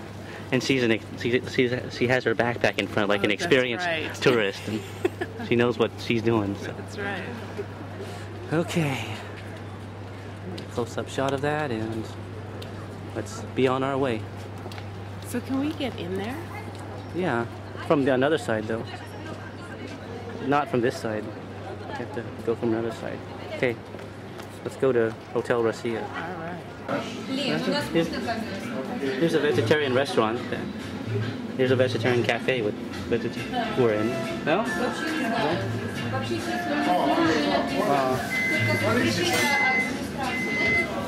And she's an she, she's, she has her backpack in front like Oh, an experienced right. tourist, and she knows what she's doing. So. That's right. Okay. Close-up shot of that, and let's be on our way. So can we get in there? Yeah, from the another side though. Not from this side. You have to go from another side. Okay, let's go to Hotel Russia. All right. Here's, here's a vegetarian restaurant. Here's a vegetarian cafe with vegetarian. We're in. No?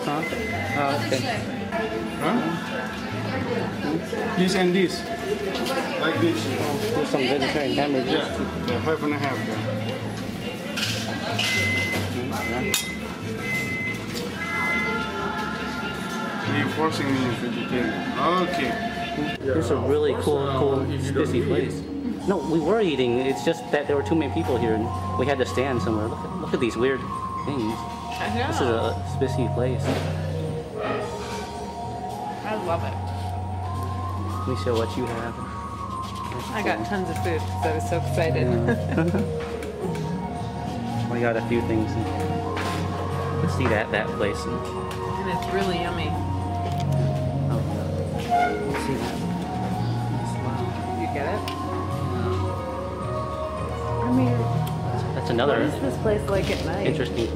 Huh? Oh, okay. This and this. Like this. There's some vegetarian hamburgers. Yeah, yeah, half and a half. Yeah. You're forcing me into vegetarian. Okay. There's a really cool, cool, spicy place. No, we were eating. It's just that there were too many people here, and we had to stand somewhere. Look at, look at these weird things. I know. This is a spissy place. I love it. Let me show what you have. I got tons of food because I was so excited. I got a few things. Let's see that that place. And, and it's really yummy. Oh, let's see that. Mean, That's another What is this place like at night? interesting.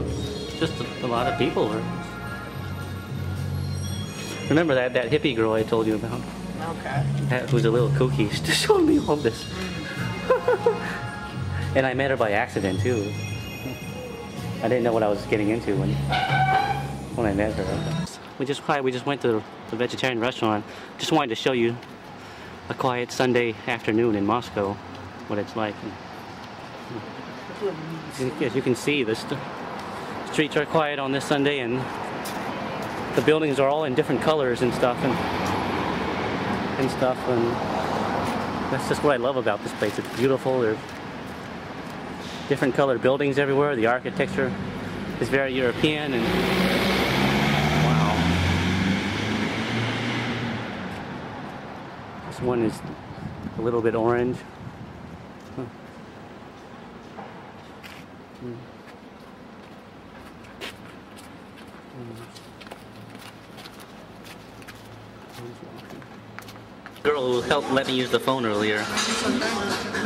Just a, a lot of people. Are. Remember that that hippie girl I told you about? Okay. That who's a little kooky. She just showed me all this. and I met her by accident too. I didn't know what I was getting into when when I met her. We just we just went to the vegetarian restaurant. Just wanted to show you a quiet Sunday afternoon in Moscow, what it's like. As you can see, the st- streets are quiet on this Sunday, and the buildings are all in different colors and stuff, and and stuff, and that's just what I love about this place. It's beautiful. There are different colored buildings everywhere. The architecture is very European, and wow, this one is a little bit orange. Girl who helped let me use the phone earlier.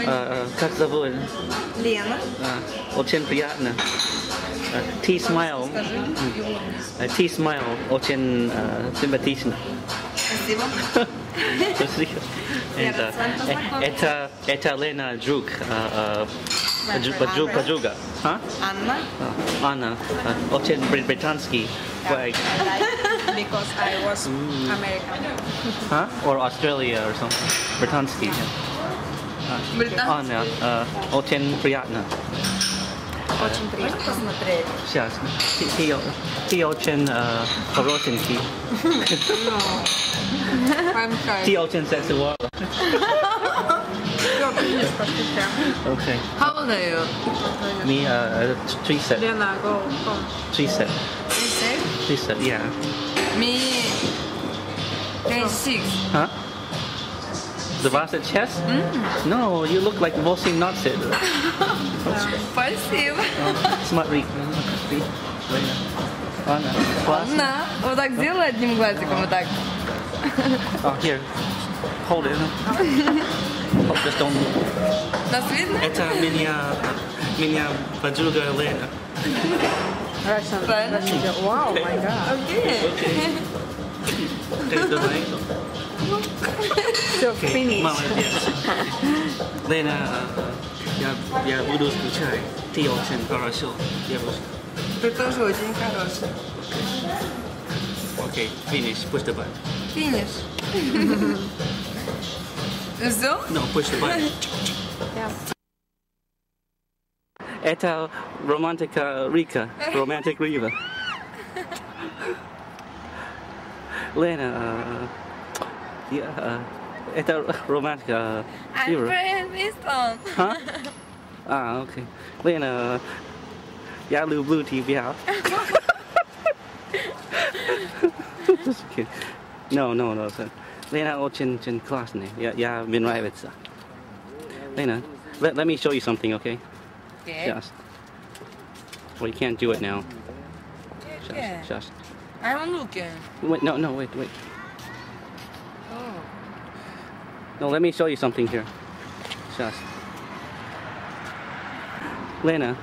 Uh, как зовут? Лена. Uh, очень приятно. Uh, T-Smile. Uh, T-Smile. Очень uh, симпатично. Спасибо. Спасибо. Я And, рад с вами uh, познакомиться. это, это Лена друг. Uh, uh, Ваша подруга. Анна. подруга. А? Анна. Uh, Анна. Uh, очень брит- британский flag. Because I was Mm. American. Huh? Or Australia or something. Британский. yeah. Uh, Британский. Анна. Uh, очень приятно. Очень приятно посмотреть. Сейчас. Ты, ты, ты очень uh, хорошенький. I'm sorry. Ты очень сексуал. Всё, финиш, пошли прям. Okay. How old are you? Me, uh, three set. Лена, go, go. Three set. You say? Three set, yeah. Me, 26. Huh? The Vasset chest? No, you look like Vosi Notsit. Спасибо. Смотри. Anna. Классно. На, вот так сделай одним глазиком, вот так. Oh, here. Hold it. Oh, just don't. Нас видно? Это меня, меня подруга Лена. Russian. Russian. Wow, my God. Окей. Ты давай. Все, Окей, финиш. Молодец. Лена, э, я, я буду скучать. Ты очень хорошо, девушка. Ты тоже очень хороший. Окей, finish, push the button. Финиш. Все? No, push the button. Это романтика Рика, романтик Рива. Лена, yeah, uh, it's a romantic uh, I'm. I'm. Huh? ah, okay. Then, uh, Yalu Blue TV out. Just kidding. No, no, no, Lena, Then I'll class name. Yeah, yeah, been right with sir. Lena, uh, let, let me show you something, okay? Okay. Just. Well, you can't do it now. Just, yeah. just. I don't look at. Wait, no, no, wait, wait. No, let me show you something here. Just. Lena.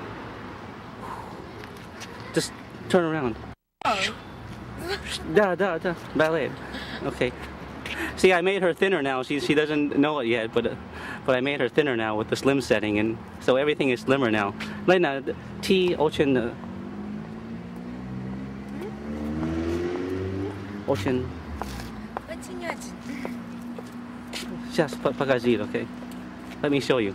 Just turn around. Oh. Da, da, da. Ballet. Okay. See, I made her thinner now. She, she doesn't know it yet, but but I made her thinner now with the slim setting, and so everything is slimmer now. Lena, T ocean. Uh, ocean. Сейчас по- покажи, okay? Let me show you.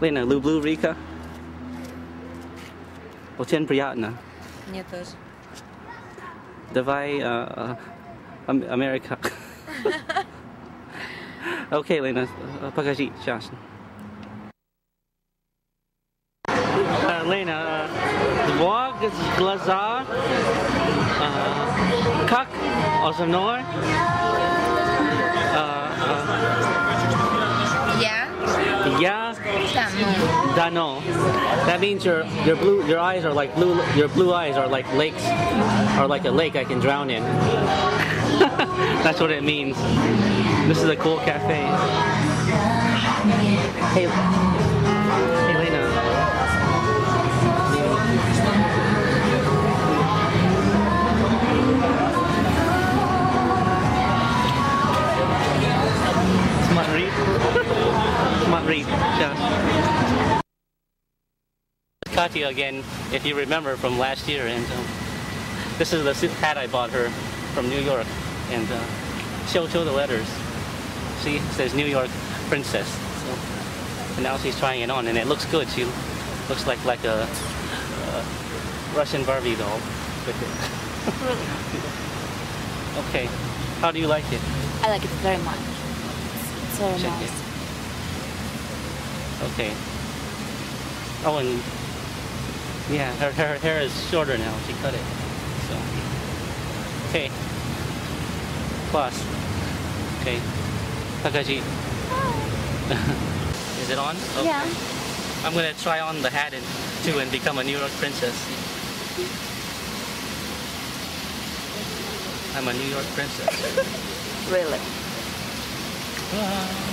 Lena, люблю Рика. Очень приятно. Мне тоже. Давай, uh, uh, Америка. Окей, Лена, э, покажи, сейчас. Э, Лена, э, два г- глаза, э, как also know it? Yeah. Yeah. Dano. Dano. That means your your blue your eyes are like blue your blue eyes are like lakes are like a lake I can drown in. That's what it means. This is a cool cafe. Hey, read just. Again, if you remember from last year, and um, this is the hat I bought her from New York, and uh, she'll show the letters. She says New York Princess, so, and now she's trying it on, and it looks good. She looks like like a, a Russian Barbie doll with it. really? okay. How do you like it? I like it very much. It's very Check nice. It. Okay. Oh, and yeah, her, her hair is shorter now. She cut it. So, okay. Plus, okay. Takaji. is it on? Okay. Yeah. I'm gonna try on the hat and, too and become a New York princess. I'm a New York princess. Really? Ah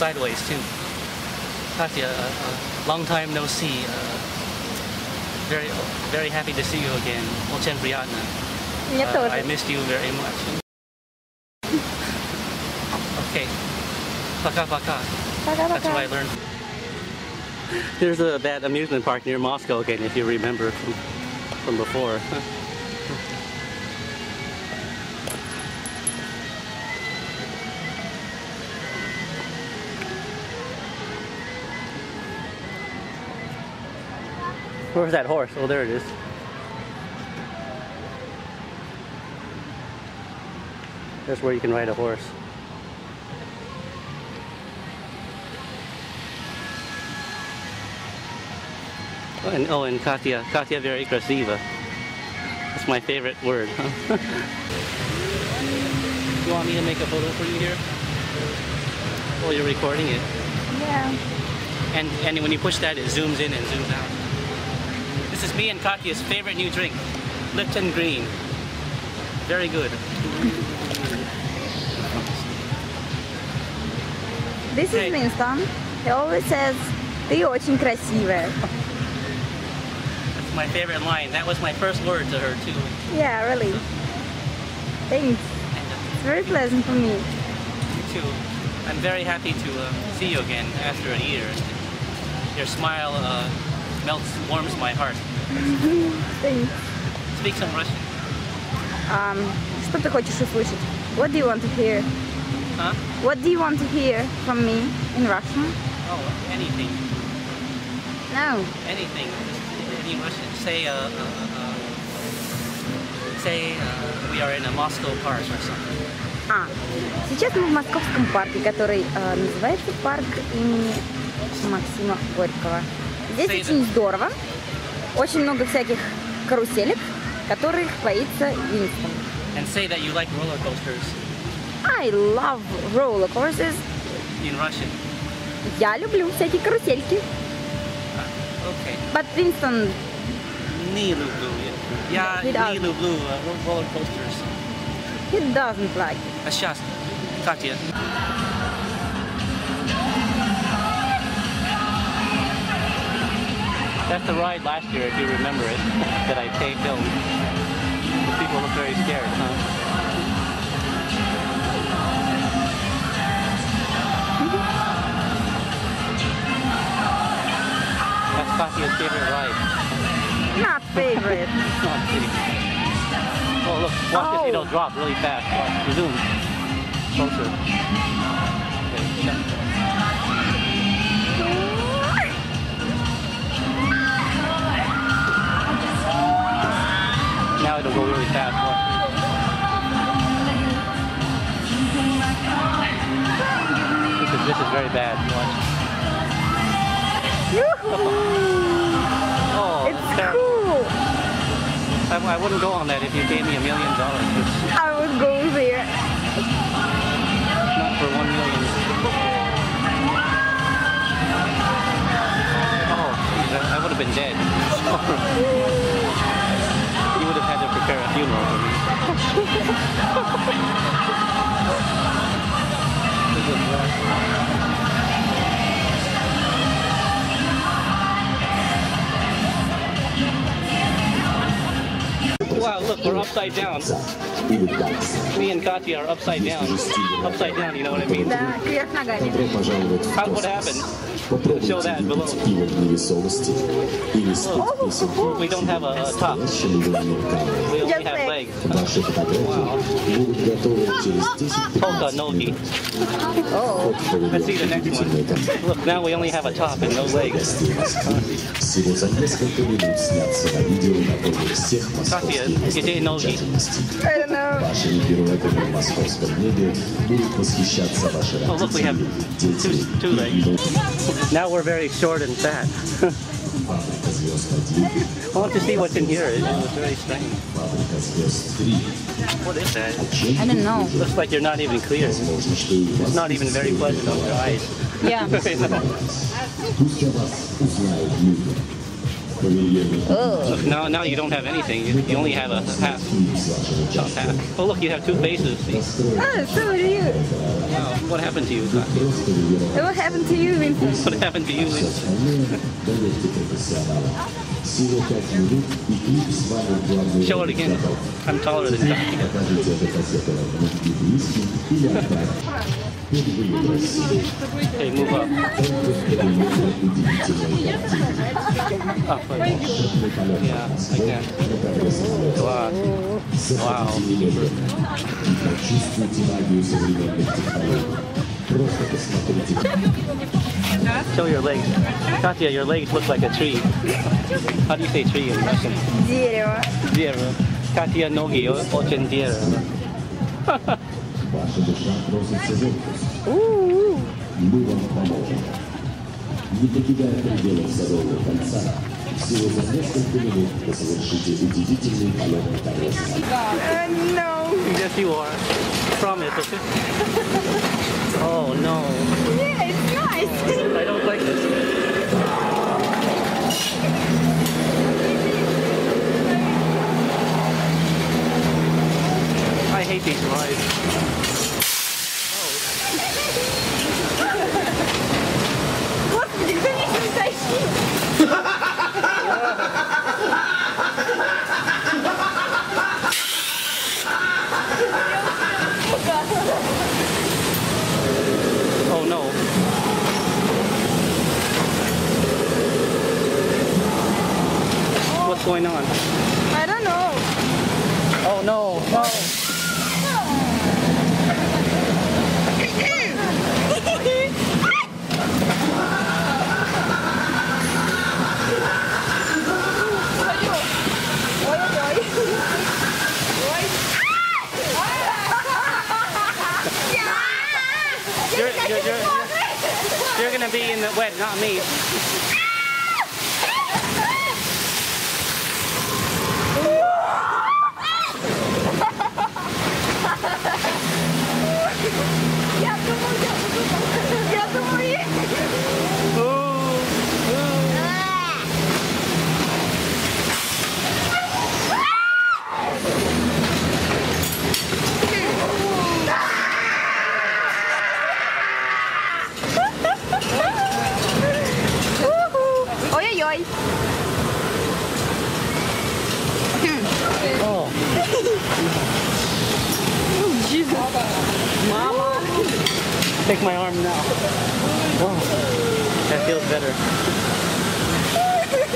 Sideways too. Katya, uh, uh, long time no see. Uh, very, very happy to see you again. Очень приятно. Мне Uh, тоже. I missed you very much. Okay. Пока-пока. That's what I learned. There's a, that amusement park near Moscow again, if you remember from, from before. Where's that horse? Oh, there it is. That's where you can ride a horse. Oh, and, oh, and Katya, Katya very aggressiva. That's my favorite word. You want me to make a photo for you here? Oh, you're recording it. Yeah. And and when you push that, it zooms in and zooms out. This is me and Katya's favorite new drink, Lipton Green. Very good. This is Winston. He always says, ты очень красивая. That's my favorite line. That was my first word to her too. Yeah, really. Thanks. It's very pleasant for me. You too. I'm very happy to uh, see you again after a year. Your smile uh, melts, warms my heart. Thanks. Speak some Russian. Um, что ты хочешь услышать? What do you want to hear? Huh? What do you want to hear from me in Russian? Oh, anything. No. Anything. Just any Russian. Say, uh, uh, uh, say uh, we are in a Moscow park or something. А, сейчас мы в московском парке, который э, называется парк имени Максима Горького. Здесь Say очень здорово, очень много всяких каруселек, которых боится Винстон. And say that you like roller coasters I love roller coasters. in Russian. Я люблю всякие карусельки. Okay. But Winston, Не люблю. Я does. не люблю uh, ro- roller coasters. he doesn't like it. А сейчас, Катя, That's the ride last year, if you remember it, that I filmed. People look very scared, huh? That's Katya's favorite ride. Not favorite. Not kidding. Oh, look, watch this, it'll oh. drop really fast. Watch, zoom. Closer. Okay, Now it'll go really fast. Watch. This is, this is very bad. Oh, It's cool. I, I wouldn't go on that if you gave me a million dollars. I would go there. not for one million. Oh, geez, I, I would have been dead. you would have had to prepare a funeral for me. This is rough. Wow, look, we're upside down. Me and Katya are upside down. Upside down, you know what I mean? How, what happened? Show that below. Oh. We don't have a, a top. We only have legs. Wow. Polka Nogi. Oh. Let's see the next one. Look, now we only have a top and no legs. Katya, you didn't know Вашими пируэтами в московском небе будут восхищаться ваши Oh, look, we have родители, two, дети two legs. Now we're very short and fat. I want to see what's in here. It was very strange. What is that? I don't know. Looks like you're not even clear. It's not even very pleasant on your eyes. Yeah. Oh. Look, now, now you don't have anything. You, you only have a half. Top half. Oh, look, you have two faces. See? Oh, so are you. Wow, what happened to you? What happened to you, Vincent? What happened to you? Show it again. I'm taller than Tati. Hey, move up. Up. Yeah, like that. Wow. Wow. Show your legs. Katya, your legs look like a tree. How do you say tree in Russian? Дерево. Дерево. Katya ноги очень дерево. Ваша душа просится в отпуск. Мы вам поможем. Не покидая пределов садового кольца, всего за несколько минут вы совершите удивительный полет на колесах. no. Yes, you are. Promise, okay? Oh, no. Yeah, it's nice. I don't like this. I hate these rides. Oh no. What's going on? I don't know. Oh no, no. You're, you're, you're, you're gonna be in the wet, not me. Mama! Take my arm now. That feels better. oh, there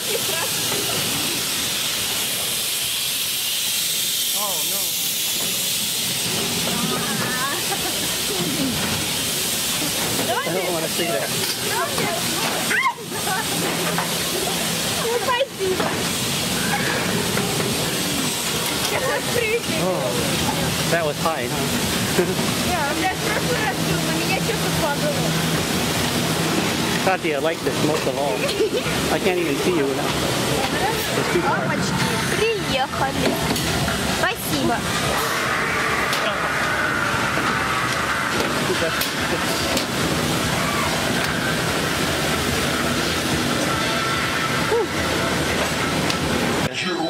we go. don't want to see that. Ну, спасибо. Какой прыгай. Oh, that was high, huh? Я, у меня в прошлый раз был, на меня что-то падало. Katya, I like this most of all. I can't even see you now. It's too far. Мамочки, приехали. Спасибо. What's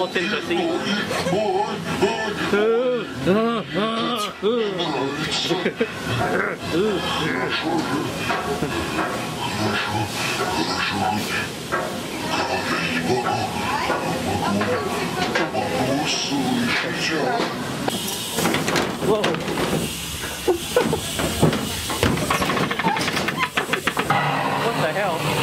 Interesting? Whoa. what the hell?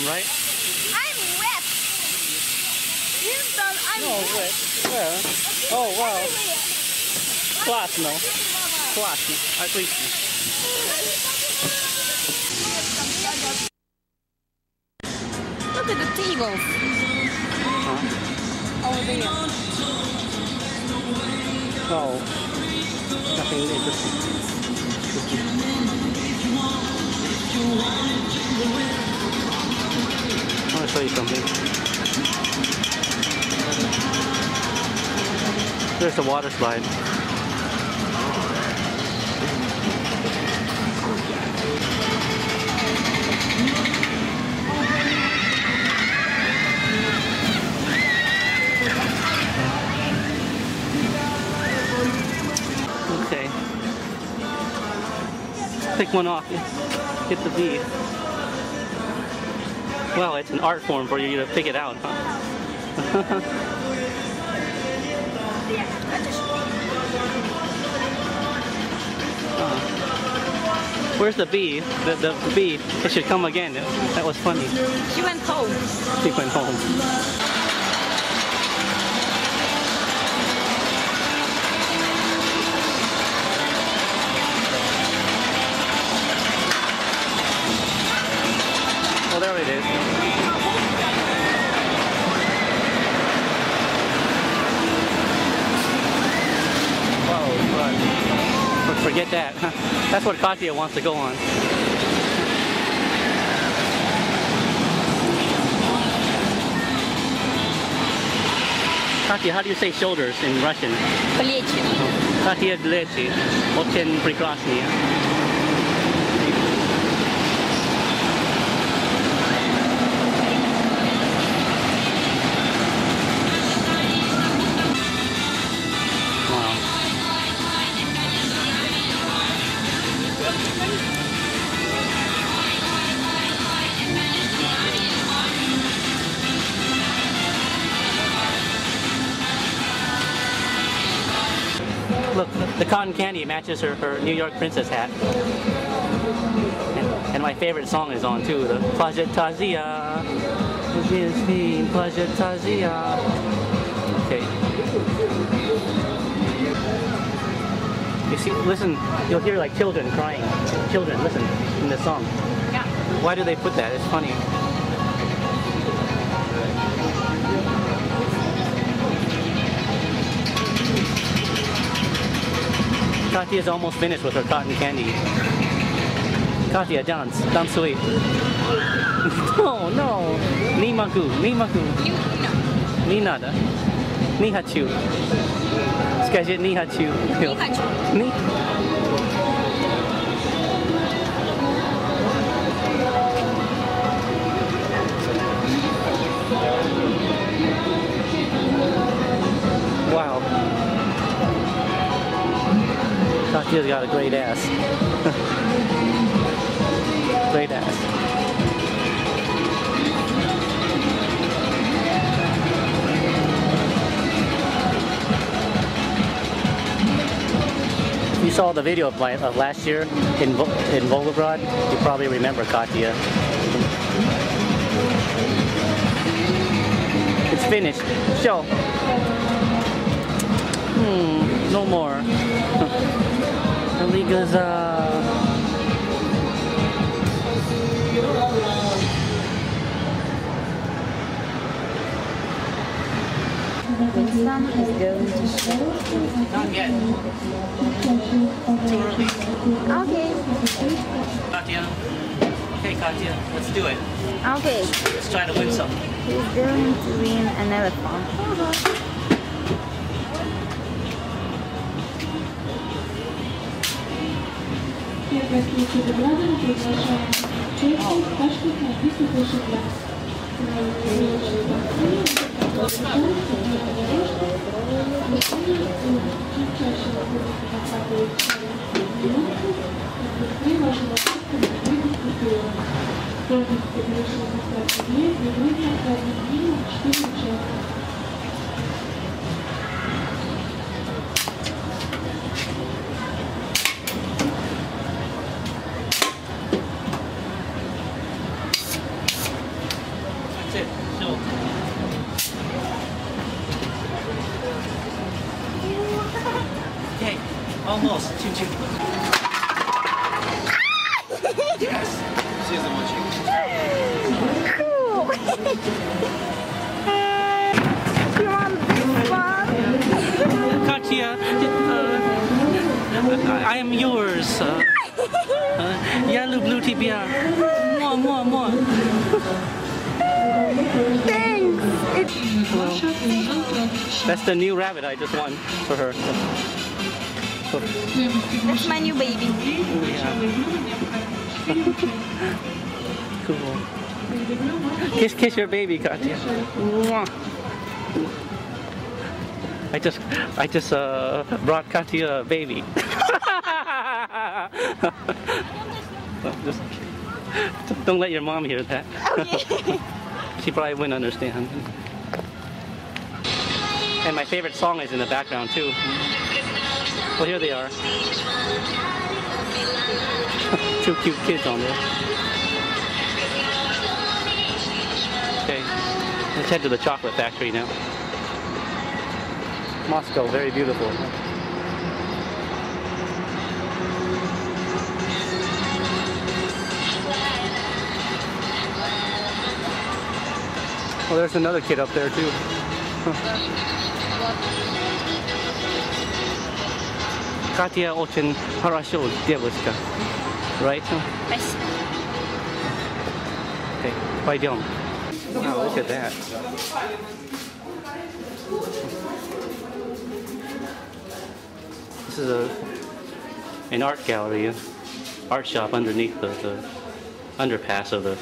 right? I'm wet. You've done, I'm no, whipped. Where? Yeah. Oh, wow. Everywhere. Klasno. Klasno. At least. Slide. Okay. Pick one off. Get the bee. Well, it's an art form for you to pick it out, huh? Where's the bee? The, the, bee. It should come again. That was funny. She went home. She went home. That's what Katya wants to go on. Katya, how do you say shoulders in Russian? Плечи. Katya плечи. Очень прекрасные. Cotton candy matches her, her New York princess hat. And, and my favorite song is on too, the Plaja Tazia. Plaja Tazia. Okay. You see, listen, you'll hear like children crying. Children, listen, in the song. Yeah. Why do they put that? It's funny. Katya is almost finished with her cotton candy. Katya, dance, dance sweet. no, no. Ni magu, ni magu. Ni nada. Ni hachu. Скажи ни хочу. Не хочу. Ни. Katya's got a great ass. great ass. You saw the video of, my, of last year in, in Volgograd, you probably remember Katya. It's finished. Show. Hmm, no more. Aliga's, uh... Winston is going to show. Not yet. Too early. Okay. Katya. Okay, Katya, let's do it. Okay. Let's try to win some. He's going to win an elephant. Российские граждане приглашаем чехов, пашков на выступы шагах. Стоимость приглашенных стратегий и выбор 4 участников. New rabbit I just won for her. So, That's my new baby. cool. Kiss, kiss your baby, Katya. I just, I just uh, brought Katya a baby. just, don't let your mom hear that. she probably wouldn't understand. Favorite song is in the background too. Well, here they are. Two cute kids on there. Okay, let's head to the chocolate factory now. Moscow, very beautiful. Well, there's another kid up there too. Катя очень хорошо девушка. Right? Okay, пойдем. Wow, look at that. This is a an art gallery, an art shop underneath the, the underpass of the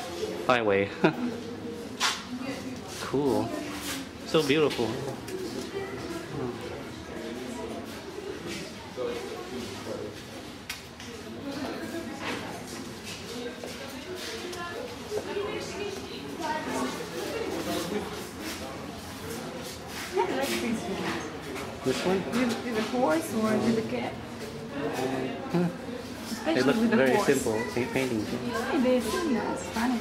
highway. cool. So beautiful. horse or with a cat. Huh. They look with very horse. simple. They. Yeah, they're funny.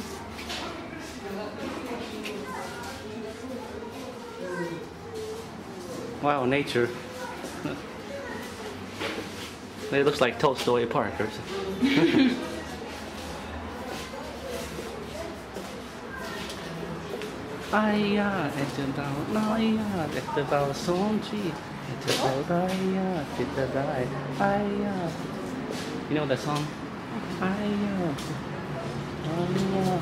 Wow, nature. it looks like Tolstoy Park or something. ai sống дал я, это дай, ай я. You know that song? Ай я, ай я,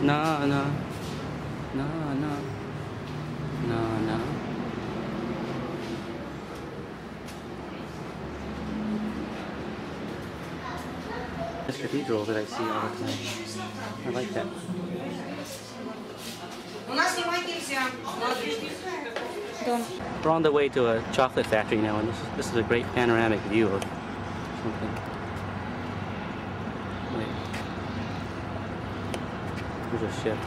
na na, na na, na na. This cathedral that I see all the time. I like that. We're on the way to a chocolate factory now, and this is, this is a great panoramic view of something. Wait. There's a ship.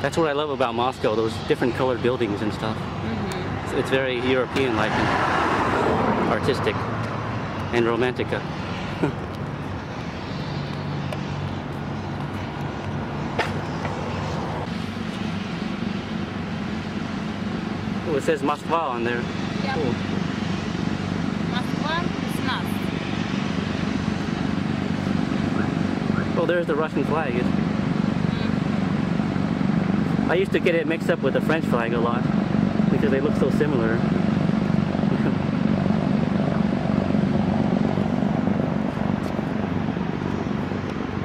That's what I love about Moscow, those different colored buildings and stuff it's, it's very European-like and artistic and romantica. oh, it says Moskva on there. Yeah. Cool. Oh, there's the Russian flag. I used to get it mixed up with the French flag a lot because they look so similar.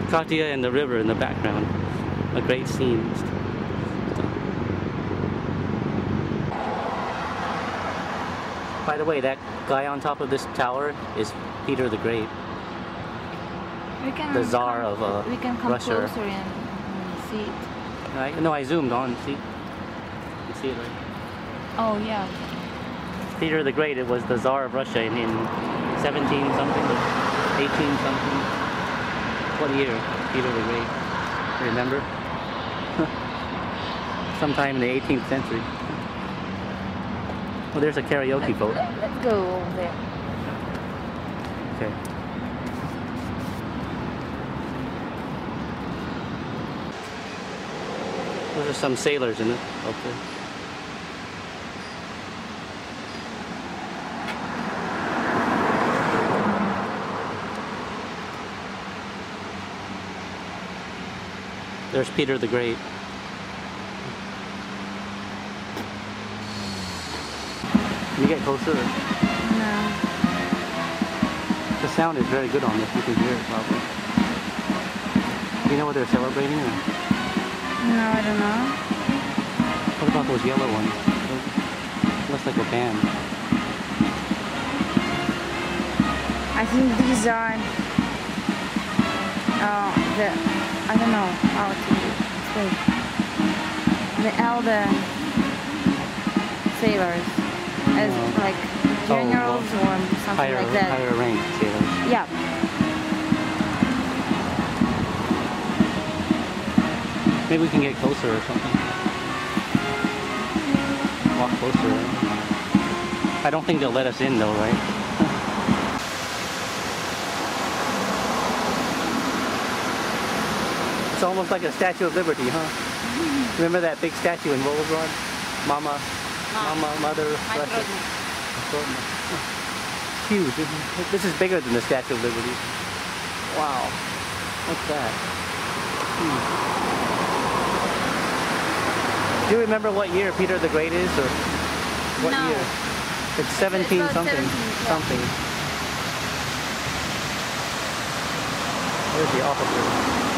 Katya and the river in the background. A great scene. By the way, that guy on top of this tower is Peter the Great, the Tsar come- of uh, We can come Russia. closer and see it. I, no, I zoomed on. See, you see it right. Oh, yeah. Peter the Great it was the Tsar of Russia in, in 17 something, 18 something. What year, Peter the Great? Remember? Sometime in the 18th century. Well, there's a karaoke boat. Let's go over there. Okay. Those are some sailors in it Okay. There's Peter the Great. Can you get closer? No. The sound is very good on this. You can hear it probably. Do you know what they're celebrating? Or? No, I don't know. What about those yellow ones? Those- Looks like a band. I think these are uh, the I don't know how to explain. The elder sailors as Oh. like Oh, generals well, or something higher, like that. higher rank sailors. Yeah. Maybe we can get closer or something. Walk closer. I don't think they'll let us in though, right? Almost like a Statue of Liberty, huh? Remember that big statue in Volgograd? Mama, Mama, Mother, Russia. Huge. isn't it? This is bigger than the Statue of Liberty. Wow. What's that? Hmm. Do you remember what year Peter the Great is, or what No. year? It's 17 about something. 17, yeah. Something. Where's the officer?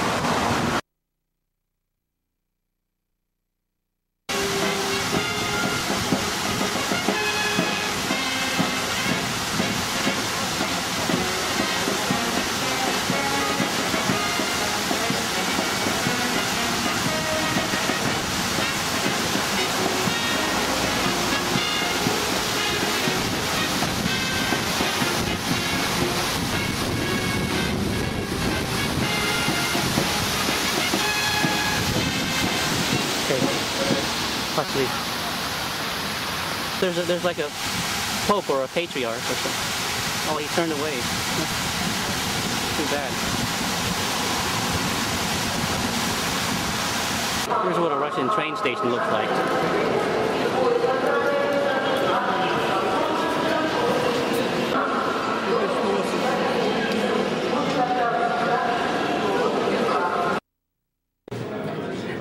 There's a, there's like a pope or a patriarch or something. Oh, he turned away. Too bad. Here's what a Russian train station looks like.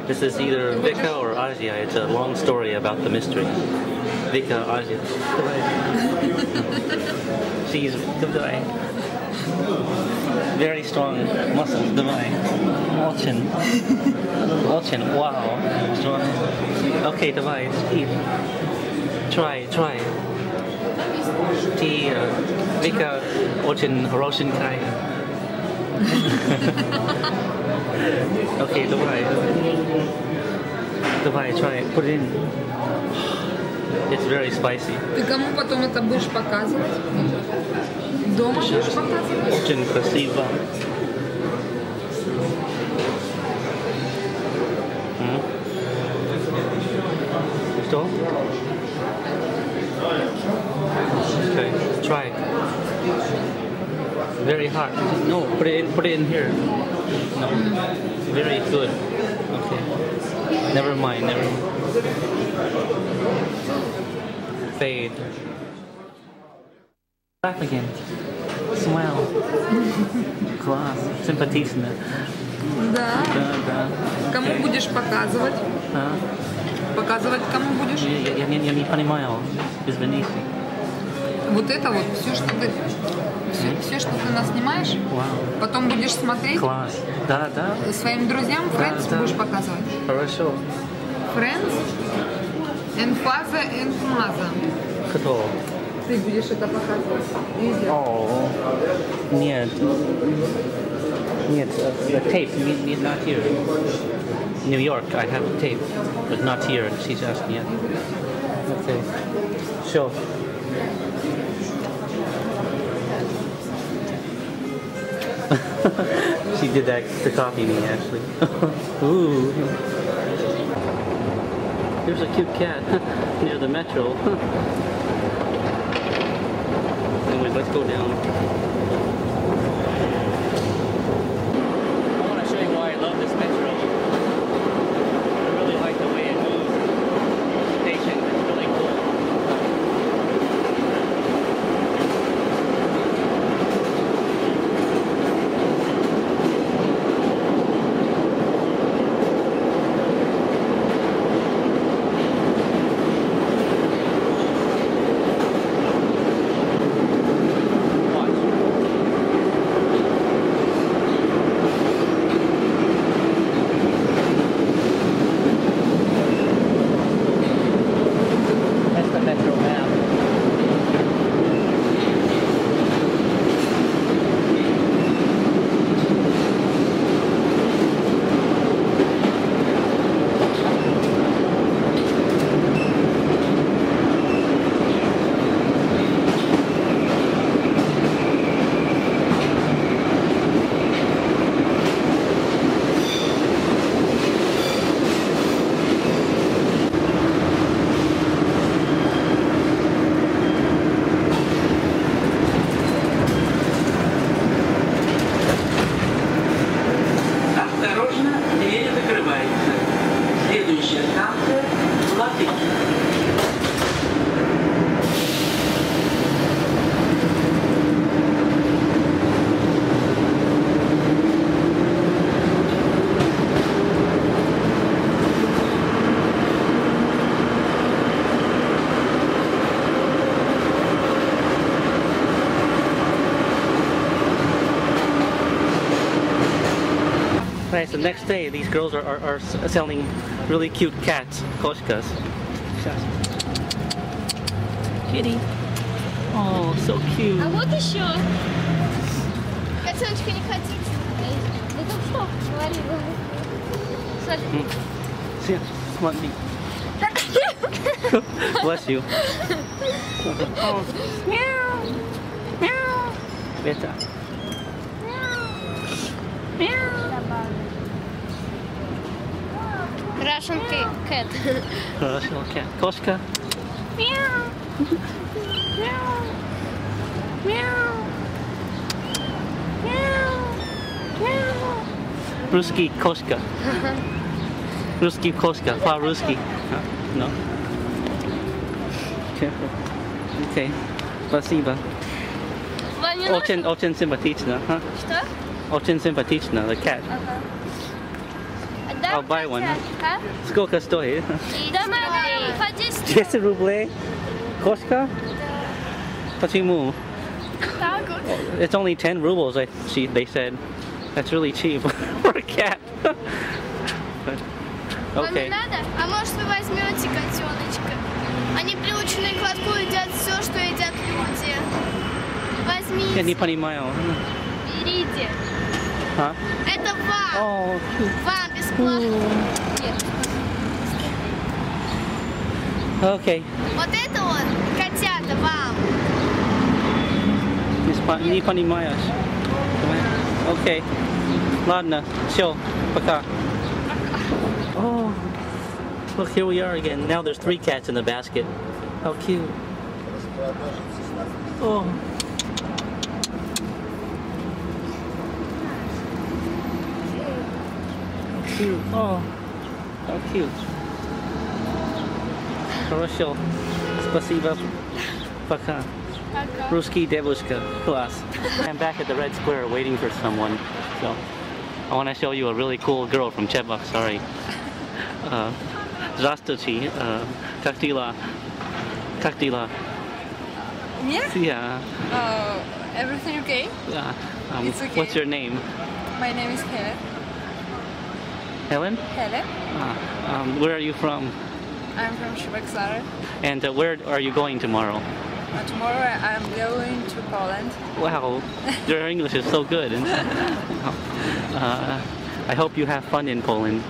This is either Vika or Asia. It's a long story about the mystery. Victor Ozzy. She's goodbye. Very strong muscles, goodbye. Watching. Watching, wow. Strong. Okay, goodbye. Speed. Try, try. T. Uh, Vika Ochin Roshin Kai. Okay, goodbye. Goodbye, try. Put it in. It's very spicy. Ты кому потом это будешь показывать? Дома будешь показывать? Очень красиво. М? Что? Okay, try. Very hard. No, put it in, put it in here. No. Very good. Okay. Never mind, never mind. Fade. Laugh again. Smile. Класс. Симпатично. Да. Да, да. Кому будешь показывать? А? Показывать кому будешь? Я, я, я, не- я не понимаю. Извините. Вот это вот, все, что ты, все, все, что ты нас снимаешь, Вау. потом будешь смотреть Класс. Да, да. своим друзьям, friends да. будешь показывать. Хорошо. Friends and father and mother. Кто? Ты будешь это показывать. Видео. О, нет. Нет, uh, the tape, need, need not here. New York, I have the tape, but not here. She's asking yet. Okay. Sure. she did that to copy me, actually. Ooh. There's a cute cat near the metro. Anyways, let's go down. I want to show you why I love this metro. I really like the next day, these girls are, are, are s- selling really cute cats, koshkas. Kitty. Oh, so cute. А вот еще. Котеночка не хотите? Да тут что? Говорила. Смотри. Mm. See, want me. Bless you. oh, Мяу. Мяу. better. Russian ca- cat. Russian cat. Koshka. Мяу. Мяу. Мяу. Мяу. Мяу. Ruski koshka. Ruski koshka. По-русски. А, No. Careful. Okay. Спасибо. Вам не Очень, нужно? очень симпатично. Huh? Что? Очень симпатично. The cat. Ага. Да, I'll buy one. А? Сколько стоит? Да, мама, ходи с 10 рублей? Кошка? Почему? Так вот. It's only 10 rubles, I, she, they said. That's really cheap for a cat. but, Вам не okay. надо? А может вы возьмете котеночка? Они приучены к лотку едят все, что едят люди. Я не Возьмите, понимаю. берите. А? Это вам. О, Вам бесплатно. Нет. Окей. Вот это вот котята вам. Не, спа- не понимаешь. Окей. Ладно, все, пока. Oh, look, here we are again. Now there's three cats in the basket. How cute. Oh. cute. Oh, how cute. Хорошо. Спасибо. Пока. Пока. Ruski Devushka class. I'm back at the Red Square waiting for someone. So I want to show you a really cool girl from Chebok, sorry. Uh, Здравствуйте. Uh, как дела? Как дела? Me? Yeah. Uh, everything okay? yeah. Um, It's okay. What's your name? My name is Helen. Helen? Helen. Uh, um, where are you from? I'm from Cheboksary. And uh, where are you going tomorrow? Uh, tomorrow I'm going to Poland. Wow, your English is so good. And, uh, I hope you have fun in Poland.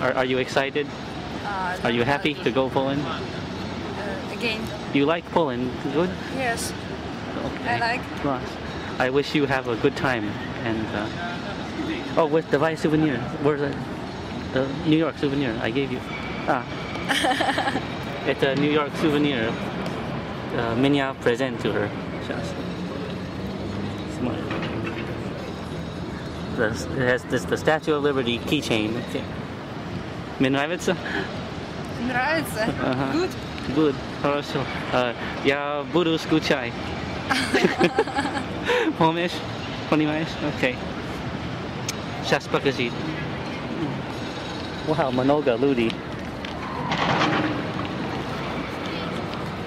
Are, are you excited? Uh, Are you happy to go Poland? Uh, again. You like Poland? Good. Yes. Okay. I like. Nice. I wish you have a good time. And uh, oh, with the Vice souvenir. Where's it? The New York souvenir I gave you. Ah, it's a New York souvenir. Uh, меня present to her. Сейчас. Смотри. The- It has this the Statue of Liberty keychain. Okay. Мне нравится? Нравится? Ага. Good. Good. Хорошо. Uh, я буду скучать. Помнишь? Понимаешь? Окей. Siya. Wow, Manoga Ludi.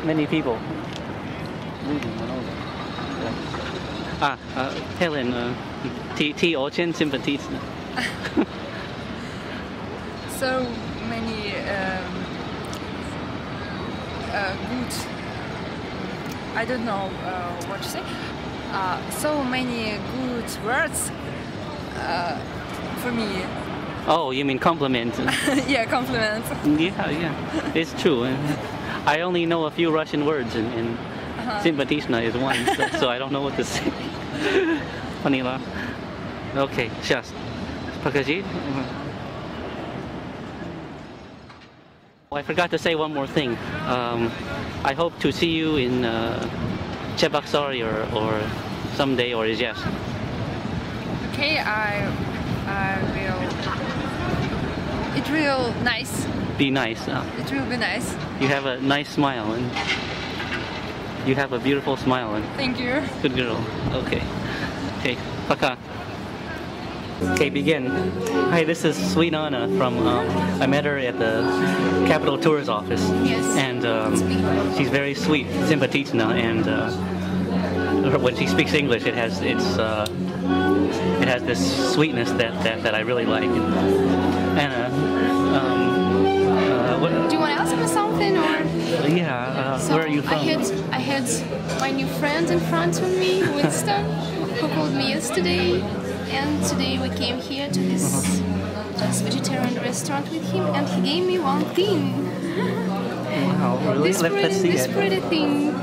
Many people. Ludi, Manoga. Ah, uh, Helen, uh, T, ti, ti ocen so many um, uh, good, I don't know uh, what to say, uh, so many good words uh, for me. Oh, you mean compliment? yeah, compliment. Yeah, yeah, it's true. I only know a few Russian words, and, and uh -huh. is one, so, so, I don't know what to say. Поняла. okay, сейчас. Покажи. Oh, I forgot to say one more thing. Um, I hope to see you in uh, Cheboksary or, or someday or Izhevsk. Okay, I I will. It will nice. Be nice. Uh, It will be nice. you have a nice smile and you have a beautiful smile and Thank you. Good girl. Okay. Okay. Paka. Okay, begin. Hi, this is Sweet Anna from. Um, I met her at the Capital Tours office. Yes. And um, she's very sweet, simpatichna, and uh, when she speaks English, it has it's uh, it has this sweetness that, that, that I really like. And uh, um, uh, what, Do you want to ask me something or? yeah, uh, So where are you from? I had I had my new friend in front of me, Winston, who called me yesterday, and today we came here to this Uh-huh. this vegetarian restaurant with him, and he gave me one thing. wow, really? This Let, pretty, let's see this it. pretty thing.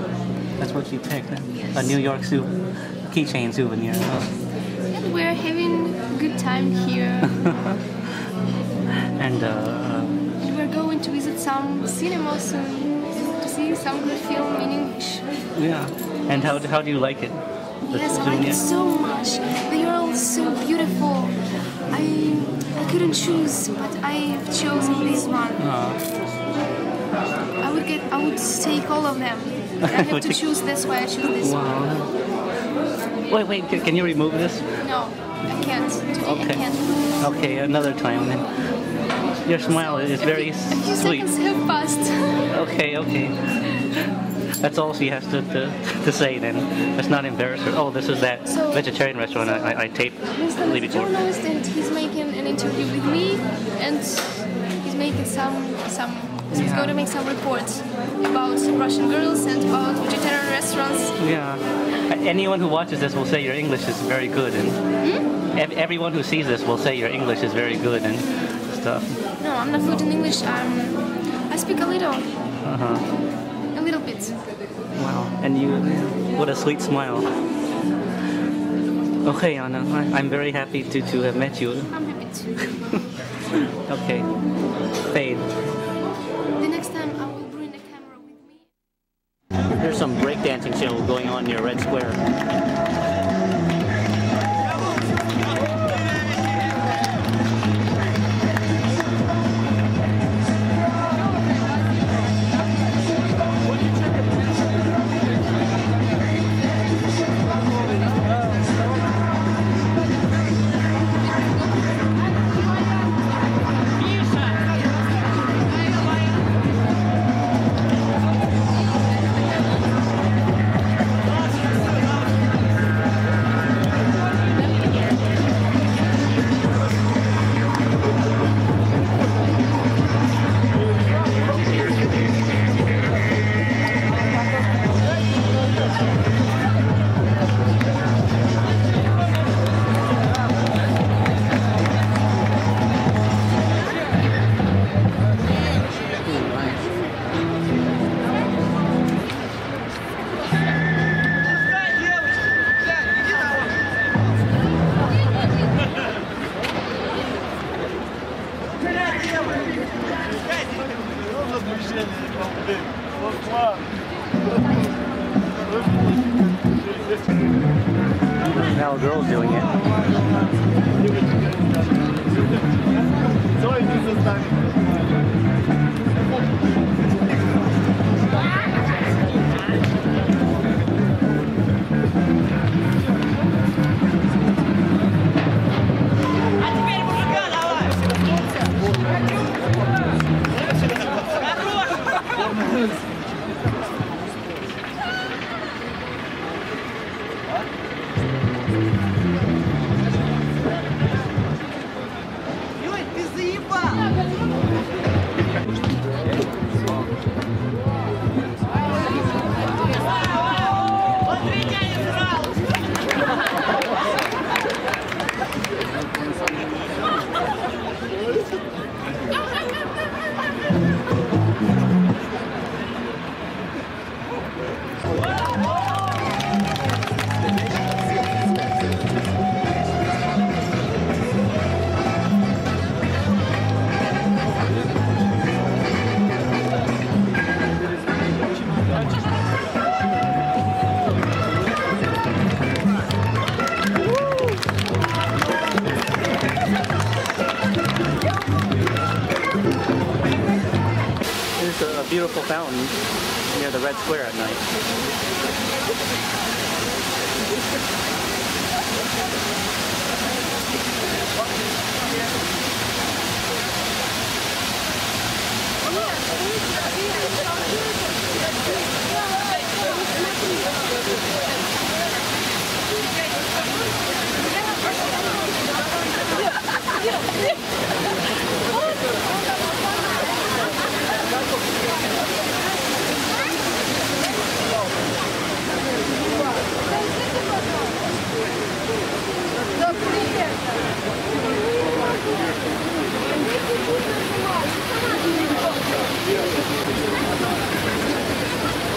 That's what you picked. A New York soup, keychain souvenir. And we're having a good time here. and uh, we're going to visit some cinema soon to see some good film in English. yeah. And how, how do you like it? Yes, I like it so much. They are all so beautiful. I I couldn't choose, but I've chosen this one. Aw. I would get I would take all of them. I have to choose this one. I choose this one. Wait, wait, can, can you remove this? No, I can't. Okay. I can't. Okay, another time then. Your smile is very A few sweet. seconds have passed. Okay, okay. That's all she has to, to, to say then. Let's not embarrass her. Oh, this is that So- vegetarian restaurant I, I, I taped Mr. is a before. journalist and he's making an interview with me and he's making some some he's Yeah. going to make some reports about Russian girls and about vegetarian restaurants. Yeah. Anyone who watches this will say your English is very good, and Hmm? ev- everyone who sees this will say your English is very good and stuff. No, I'm not fluent in English. I'm I speak a little, Uh huh. a little bit. Wow. And you, what a sweet smile. Okay, Anna, I'm very happy to, to have met you. I'm happy to. Okay. Fade. There's some breakdancing show going on near Red Square. local fountain near the Red Square at night. Yeah.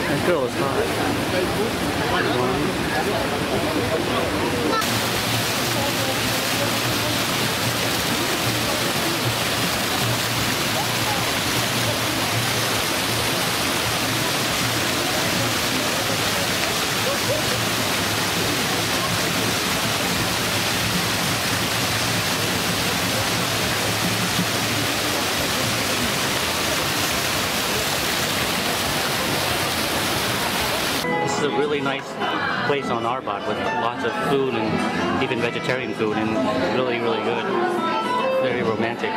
That girl is hot. One. Really nice place on Arbat with lots of food and even vegetarian food and really, really good. Very romantic.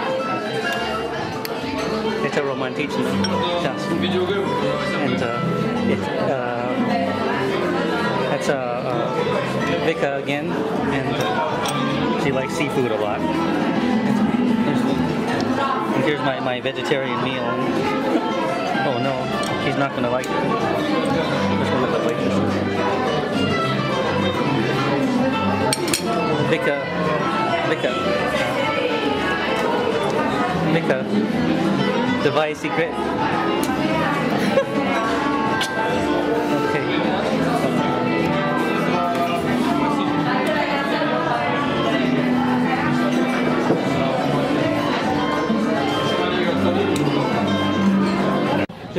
It's a romantic yes. And uh, it, uh, it's uh, uh, Vika again, and she likes seafood a lot. And here's my, my vegetarian meal. Oh no, he's not gonna like it. Vika, Vika, Vika, device secret.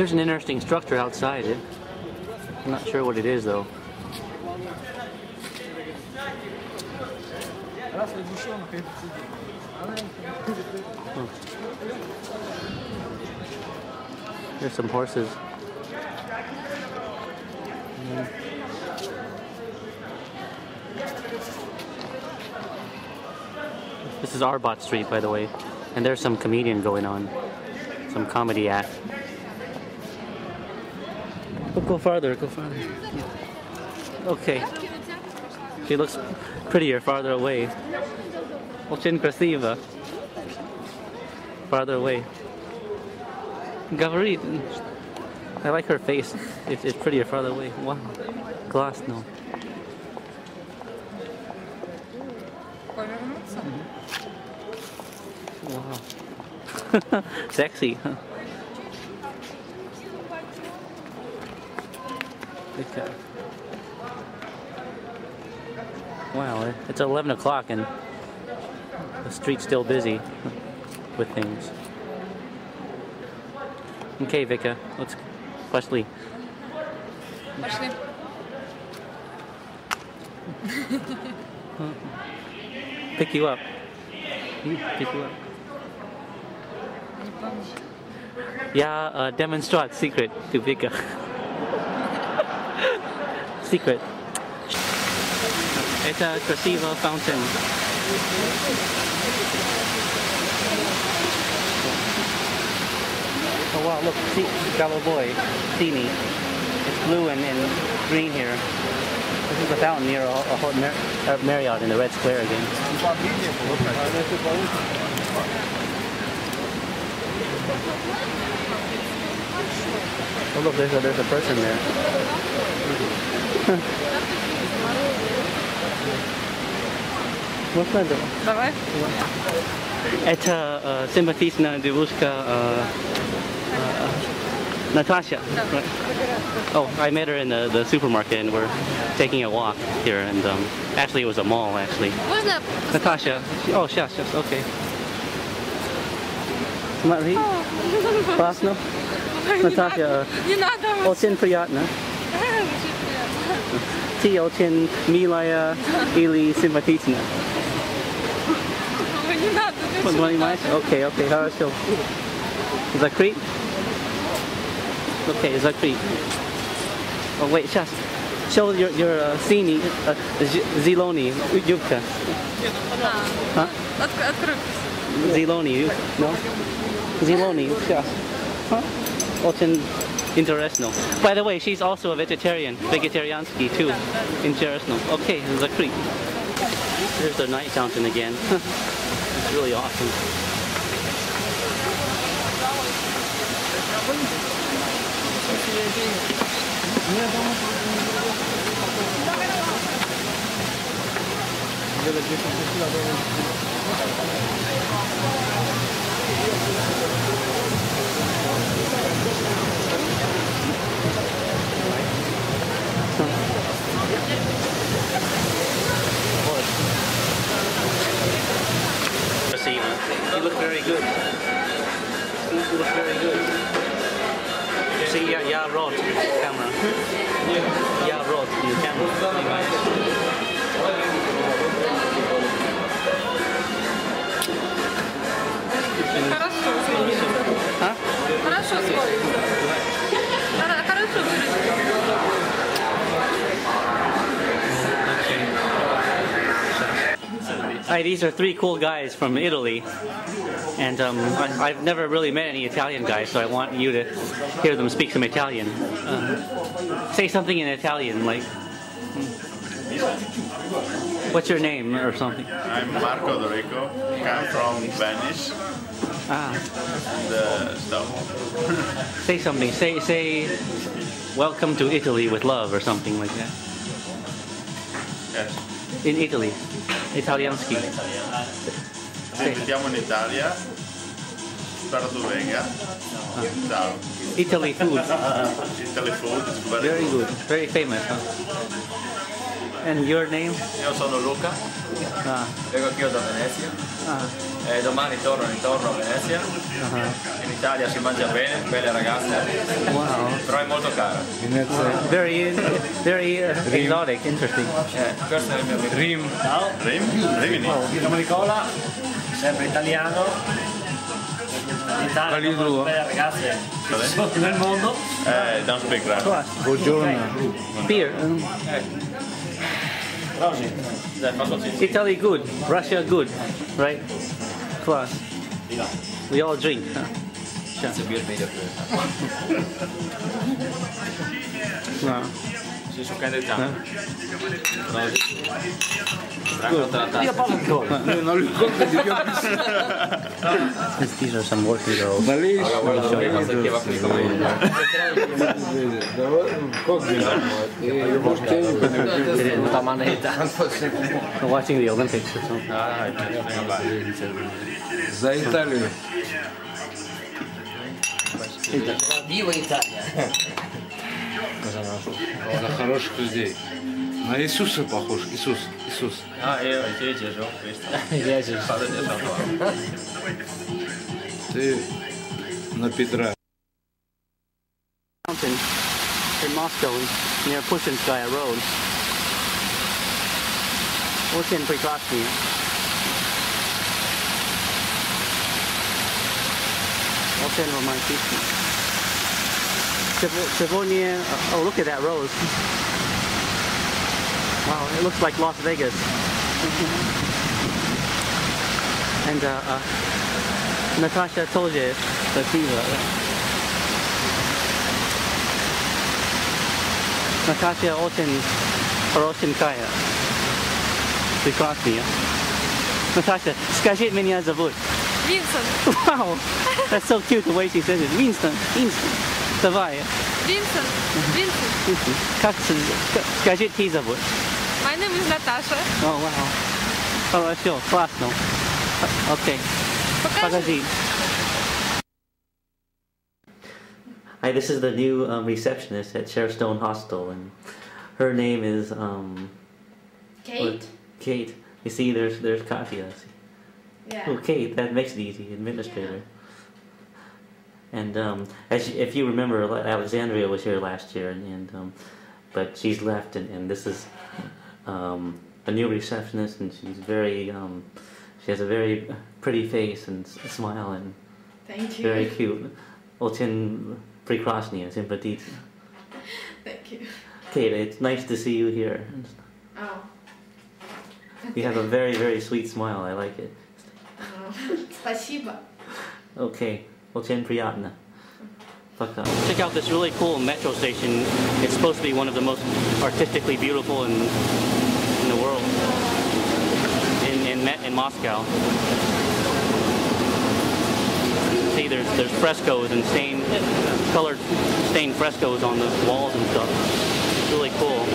There's an interesting structure outside it. I'm not sure what it is though. There's some horses. Mm. This is Arbat Street, by the way, and there's some comedian going on, some comedy act. Go, go farther, go farther. Okay. She looks prettier farther away. Очень красиво. Farther away. Говорит. I like her face. It's, it's prettier farther away. Wow. Glass, no. Wow. Sexy. huh? Okay. Wow, it's 11 o'clock and the street's still busy with things. Okay, Vika, let's пошли. Пошли. Pick you up. Pick you up. Я uh, demonstrate secret to Vika. Secret. It's a Krasiva fountain. Oh wow, look, see, Galiboy, Sini. It's blue and, and green here. This is a fountain near a, a hot Mar uh, Marriott in the Red Square again. Oh look, there's a, there's a person there. Можно это? Давай. Это э, симпатичная девушка э, э, Natasha. Right. Oh, I met her in the, the supermarket and we're taking a walk here and um, actually it was a mall actually. Можно Natasha. Oh, сейчас, сейчас, okay. Смотри. Классно. Наташа, Не надо. очень приятно. Ты очень милая или симпатичная. Не надо. Понимаешь? Окей, окей, хорошо. Закрыть? Окей, закрыть. Oh, wait, сейчас. Show your, your uh, синий, uh, з- зеленый юбка. Huh? Открой. Зеленый юбка, no? Зеленый, сейчас. Huh? Очень International. By the way, she's also a vegetarian, vegetarianski too. International. Okay, there's a creek. There's the night fountain again. it's really awesome. You look very good. You look very good. See, yeah, yeah, Rod, camera. Yeah, yeah Rod, camera. Hi, these are three cool guys from Italy, and um, I, I've never really met any Italian guys, so I want you to hear them speak some Italian. Uh, say something in Italian, like, hmm. what's your name or something? I'm Marco Dorico, I come from Venice. Ah. The stuff. Say something. Say say, welcome to Italy with love or something like that. Yes. In Italy, Italiansky. Ci invitiamo in Italia. Tu venga. Ciao. Italy food. Italy food is very, Very good. Very famous. Huh? And your name? Io sono Luca, Ah. vengo anch'io da Venezia Ah. e domani torno ritorno a Venezia. Uh-huh. In Italia si mangia bene, belle ragazze, Wow. però è molto cara. Very, very uh, exotic, interesting. Eh, questo è il mio amico. Rim. Ciao. Rim? Rimini? Mi chiamo Nicola, sempre italiano. Italia sono due? belle ragazze sono nel mondo. Eh, don't speak Russian. Buongiorno. Beer. um, Italy good, Russia good, right? Class. We all drink. Huh? It's a beer made of uh, No. Sì, su Candy Town. Rosi. Good. Io parlo ancora. Non li ricordo di più. These, these are some working girls. Ma lì Let me show you. Basta che va qui Tutta manetta. We're watching the Olympics or something. За Италию. Vivo in На хороших людей. На Иисуса похож. Иисус. Иисус. Io, io Gesù, Cristo. Padre Gesù. Ты на Петра. In Moscow near Pushkinskaya Road. Очень прекрасный. Очень романтичный. Sevo- Сегодня, oh look at that rose. Wow, it looks like Las Vegas. And uh, uh, Natasha told you the fever. Natasha очень хорошенькая. Прекрасная. Natasha, скажи меня зовут. Винсент. Wow, that's so cute the way she says it. Winston, Winston. Давай. Винсент. Винсент. Winston. Как с- ска- скажи ты зовут? My name is Natasha. О, вау. Хорошо, классно. Окей. Покажи. Hi, this is the new um, receptionist at Sherstone Hostel, and her name is um, Kate. Kate. You see, there's there's Katya. Yeah. Oh, Kate, that makes it easy. Administrator. And um, as you, if you remember, Alexandria was here last year, and, and um, but she's left, and, and this is um, a new receptionist, and she's very um, she has a very pretty face and s- smile, and Thank you. very cute. Очень прекрасная, симпатичная. Thank you. Kate, it's nice to see you here. Oh. You have a very, very sweet smile. I like it. Oh. Спасибо. Okay, Fuck that. Check out this really cool metro station. It's supposed to be one of the most artistically beautiful in, in the world. In, in, in Moscow. See, there's, there's frescoes and stained, colored stained frescoes on the walls and stuff. It's really cool.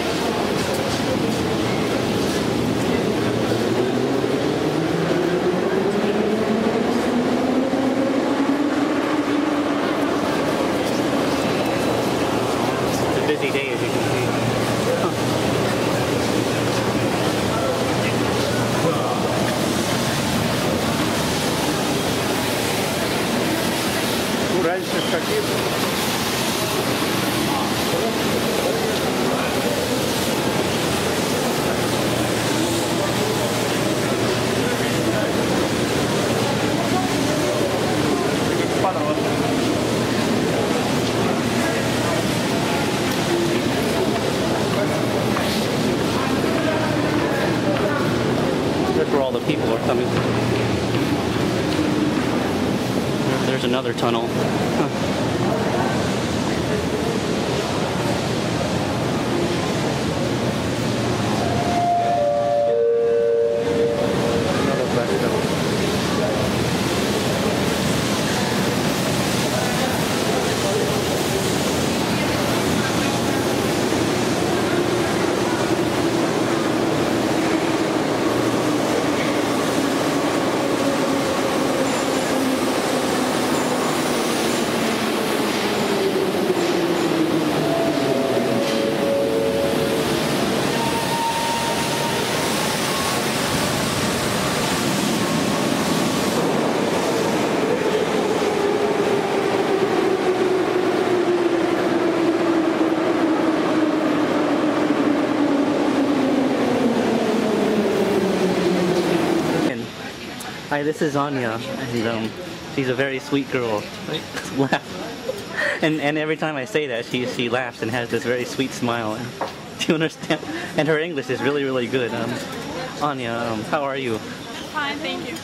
Hi, this is Anya, and um, she's a very sweet girl. Laugh. and and every time I say that, she she laughs and has this very sweet smile. Do you understand? And her English is really really good. Um, Anya, um, how are you? Fine, thank you.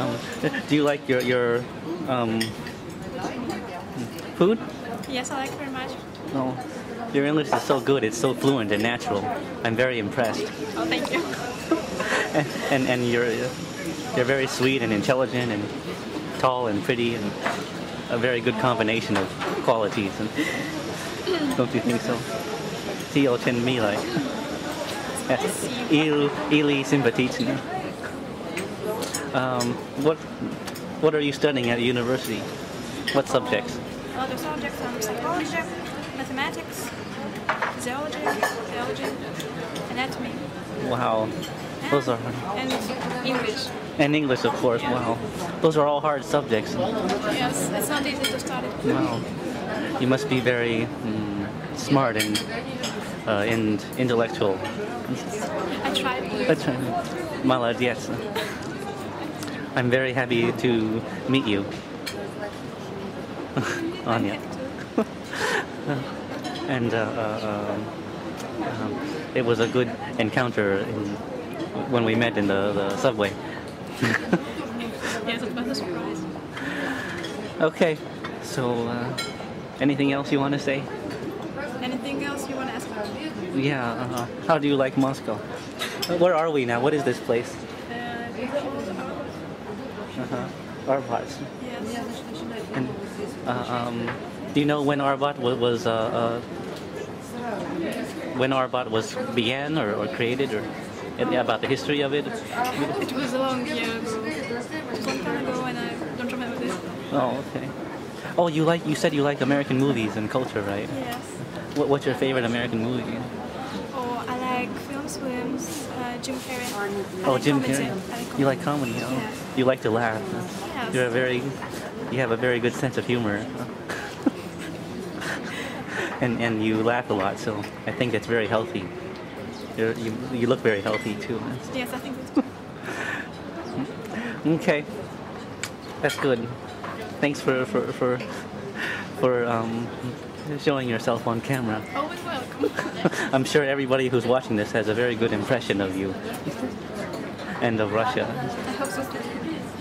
Um, do you like your your um, food? Yes, I like it very much. No. Your English is so good. It's so fluent and natural. I'm very impressed. Oh, thank you. and and, and you're you're very sweet and intelligent and tall and pretty and a very good combination of qualities. And don't you think so? Ti ocen milai. Il ili simpatični. Um, what what are you studying at university? What subjects? Lot subjects on psychology, mathematics, zoology, theology, anatomy, Wow, those are hard. And English. And English, of course. Yeah. Wow. Those are all hard subjects. Yes, it's not easy to study. Wow. You must be very mm, smart and uh, and intellectual. I tried. I tried. Malad, yes. I'm very happy to meet you. Anya. and uh, uh, um, um, it was a good encounter. In, when we met in the, the subway. Yes, it was a surprise. Okay, so uh, anything else you want to say? Anything else you want to ask? About? Yeah, uh, how do you like Moscow? Uh, Where are we now? What is this place? Uh-huh. Arbat. Yes. And, uh, um, do you know when Arbat wa- was, uh, uh, when Arbat was began or, or created, or and about the history of it? It was a long year ago. It was a long time ago, and I don't remember this. Oh, okay. Oh, you like you said you like American movies and culture, right? Yes. What, what's your favorite American movie? Oh, I like films, films, uh, Jim Carrey. Oh, like Jim comedy. Carrey. Like You like comedy? Oh, Yeah. you like to laugh. Yes. You're a very, you have a very good sense of humor. and and you laugh a lot, so I think that's very healthy you you, look very healthy too. Man. Yes, I think so. okay, that's good. Thanks for for for for um, showing yourself on camera. Oh, Always welcome. I'm sure everybody who's watching this has a very good impression of you and of Russia.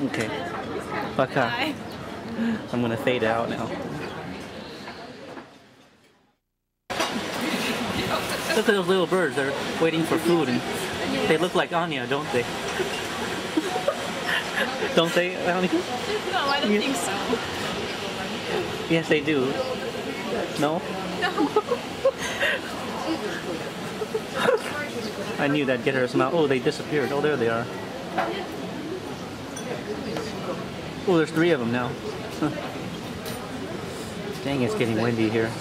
Okay. bye. I'm gonna fade out now. Look at those little birds. They're waiting for food, and they look like Anya, don't they? don't they, Anya? No, I don't think so. Yes, they do. No? No. I knew that'd get her a smile. Oh, they disappeared. Oh, there they are. Oh, there's three of them now. Dang, it's getting windy here.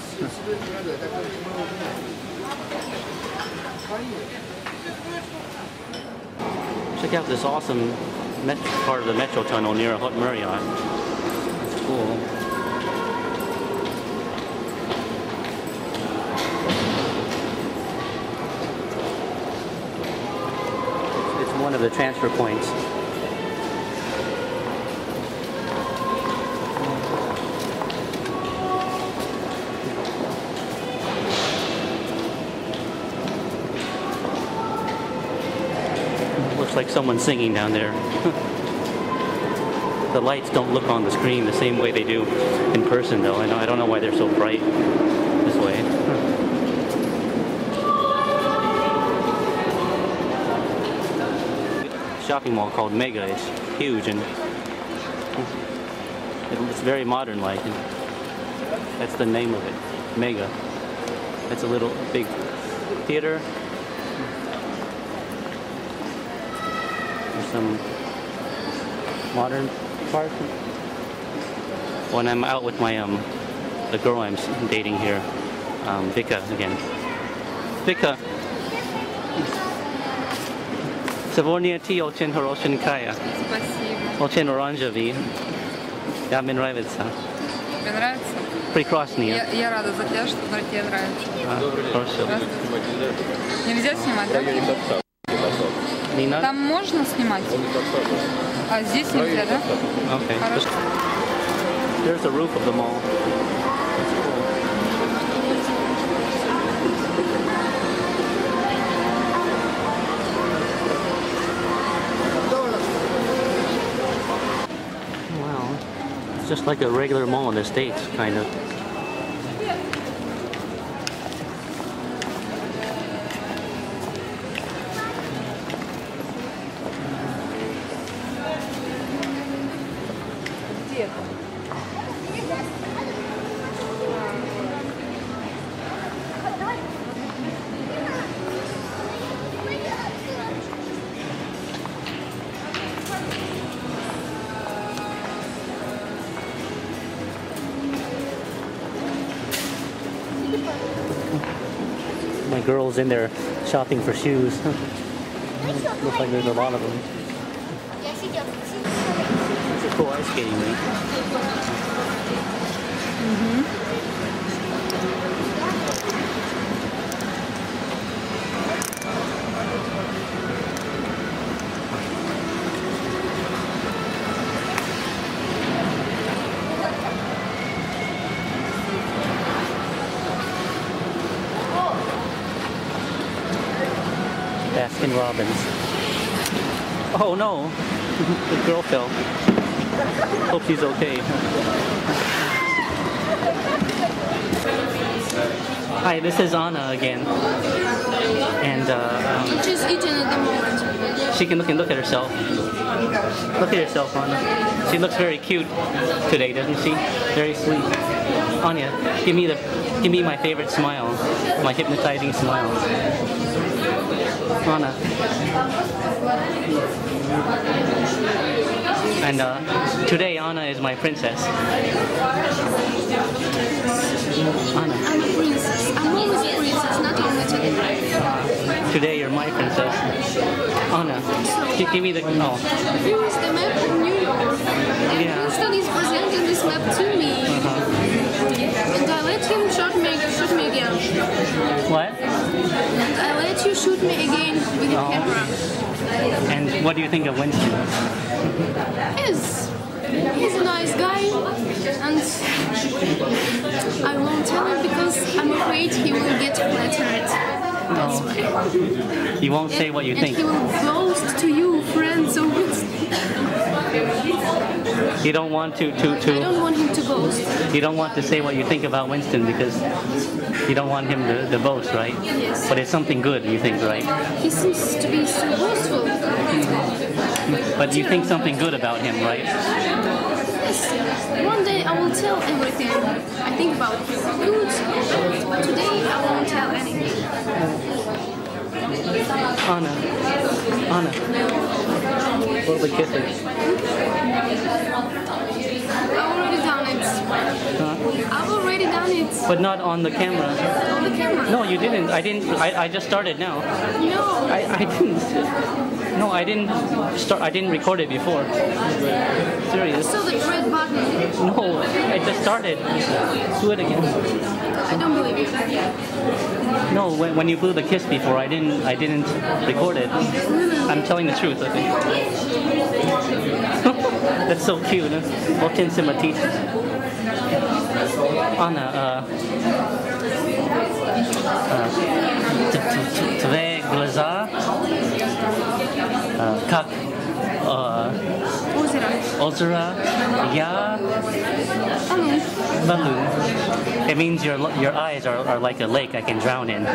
Check out this awesome part of the metro tunnel near Okhotny Ryad. It's cool. It's one of the transfer points. Someone singing down there. the lights don't look on the screen the same way they do in person, though. I, know, I don't know why they're so bright this way. Shopping mall called Mega. It's huge and it's very modern like. That's the name of it, Mega. It's a little big theater. some modern park. When I'm out with my um, the girl I'm s- dating here, um, Vika again. Vika. Сегодня ты очень хорошенькая. Спасибо. Очень оранжевый. Да, мне нравится. Тебе нравится? Прекрасные. Я, я рада за тебя, что тебе нравится. А, хорошо. Нельзя снимать, да? Не надо? Там можно снимать? А здесь нельзя, да? Okay. Хорошо. There's the roof of the mall. That's cool. Wow. It's just like a regular mall in the States, kind of. Girl's in there shopping for shoes. Looks like there's a lot of them. It's a cool ice skating rink. Baskin Oh no, the girl fell. Hope she's okay. Hi, this is Anna again. And uh, um, She's eating at the moment. she can look and look at herself. Look at yourself, Anna. She looks very cute today, doesn't she? Very sweet. Anya, give me the, give me my favorite smile, my hypnotizing smile. Anna. And uh, today Anna is my princess. Anna. I'm a princess. I'm always a princess, not only today. Today you're my princess. Anna, gi- give me the. Oh, Here is the map of New York. And Yeah. Winston is presenting this map to me. uh-huh. And I let him shoot me, shoot me again. What? And I let you shoot me again with the Oh. camera. And what do you think of Winston? He's, he's a nice guy. And I won't tell him because I'm afraid he will get flattered. No. Oh. You won't say what you and think. he will boast to you, friends of Winston. You don't want to, to, to. I don't want him to boast. you don't want to say what you think about Winston because you don't want him to, to boast, right? Yes. But it's something good, you think, right? He seems to be so boastful. But you think something good about him, right? Yes. One day I will tell everything I think about him. Good. But today I won't tell anything. Anna. Anna. What the kisses? Hmm? I've already done it. Huh? I've already done it. But not on the camera. On the camera. No, you didn't. I didn't. I, I just started now. No. I, I didn't. No, I didn't start. I didn't record it before. Serious. So the red button. No, I just started. Do it again. I don't believe you. No, when, when you blew the kiss before, I didn't. I didn't record it. I'm telling the truth. I think. That's so cute. Huh? Очень симпатично. Анна, а, а, т- т- т- твои глаза uh, các uh, Ozora, ya, balloon. It means your your eyes are, are like a lake I can drown in.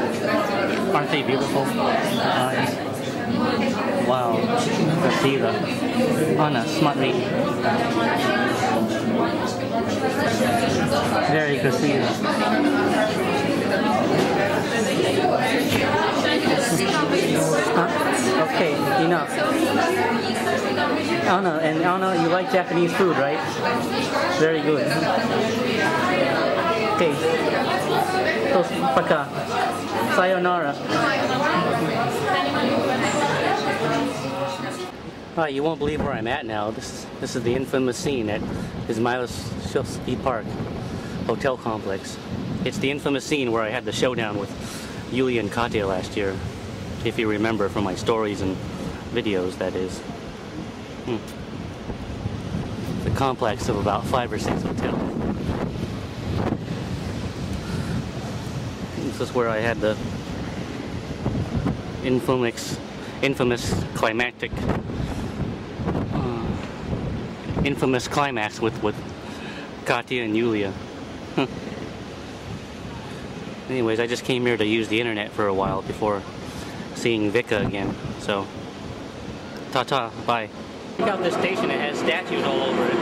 Aren't they beautiful? eyes. Wow, Rasila, Anna, Smutney. Very Rasila. Okay, enough. Anna, and Anna, you like Japanese food, right? Very good. Okay. Tos, paka. Sayonara. Alright, you won't believe where I'm at now. This this is the infamous scene at Ismailis Shilsky Park Hotel Complex. It's the infamous scene where I had the showdown with Yulia and Katya last year. If you remember from my stories and videos, that is. Hmm. The complex of about five or six hotels. This is where I had the infamous, infamous climactic, uh, infamous climax with with Katya and Yulia. Anyways, I just came here to use the internet for a while before seeing Vika again. So, ta-ta, bye. Check out this station, it has statues all over it.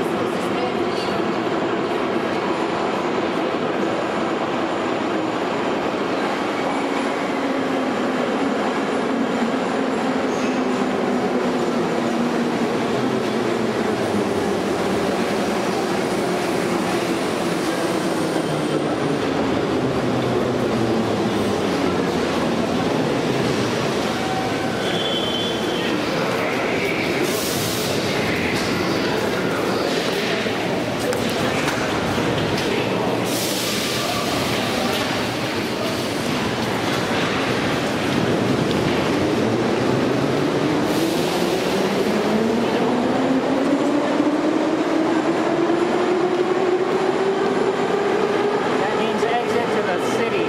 That means exit to the city.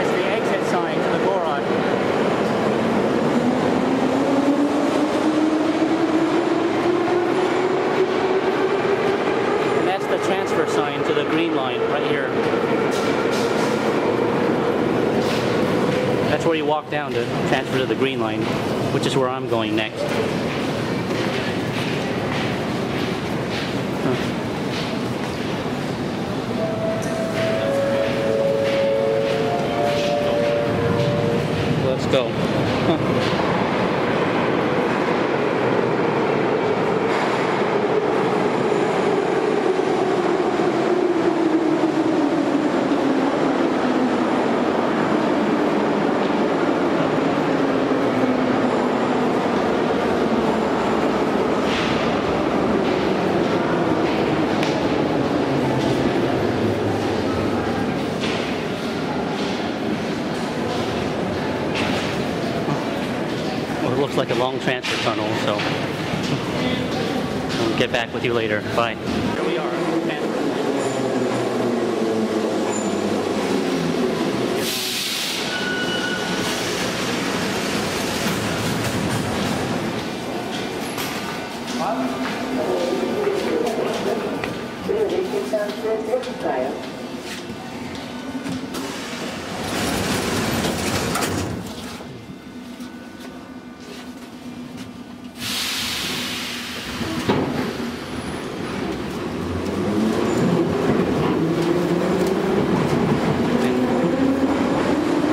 It's the exit sign to the Goron. And that's the transfer sign to the green line right here. That's where you walk down to transfer to the green line, which is where I'm going next. Let's go. Well, it looks like a long transfer tunnel, so I'll get back with you later. Bye. Here we are.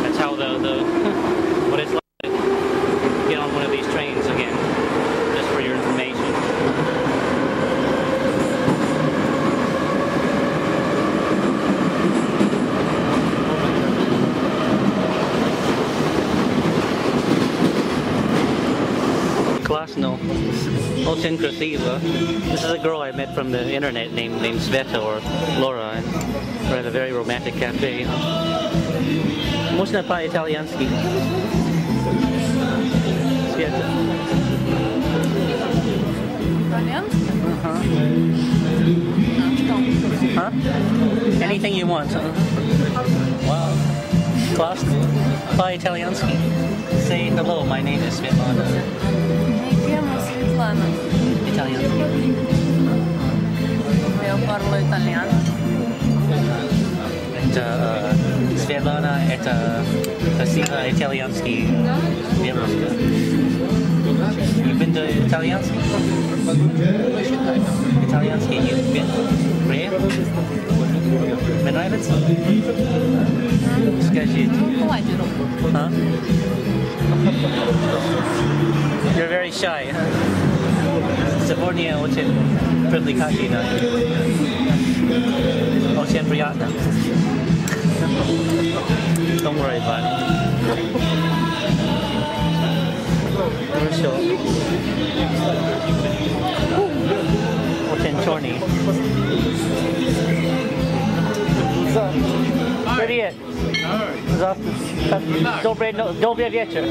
That's how the, the what it's like to get on one of these trains again, just for your information. Klasno. Syncretiva. This is a girl I met from the internet named, named Sveta or Laura. And we're at a very romantic cafe. Można po italianski. Sveta. Uh-huh. uh-huh. Huh? Anything you want. Huh? Wow. Class. By Italianski. Say hello, my name is Svetlana. Svetlana Italiański. io parlo italiano. Это э, Светлана, это красиво итальянский девушка. You've been to итальянский? Итальянский you've been? Где? Мне нравится? Скажите. Хватит. А? You're very shy. Сегодня очень привлекательно. Очень приятно. Don't worry about it. Хорошо. Очень черный. Привет. Здравствуйте. Добрый, но- добрый вечер.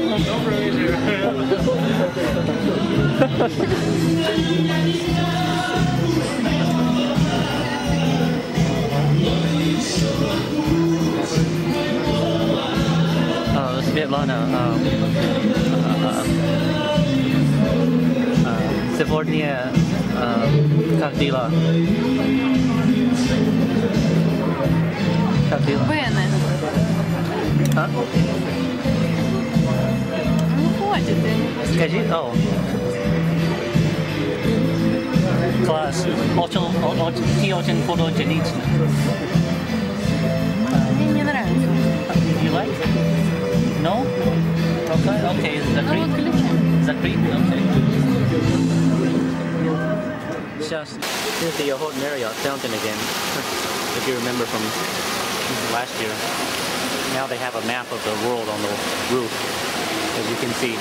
А, Светлана, oh, it's a bit Lana. Um, uh, uh, Sevornia uh, uh, uh Cardila. Cardila. Buena. Hã? Não pode ter. Quer dizer? Oh. class ocho, ocho, T8 fotogeniczny. You like? No? Okay, okay, is that Закрыть, okay. Just here's the Okhotny Ryad fountain again, if you remember from last year. Now they have a map of the world on the roof, as you can see.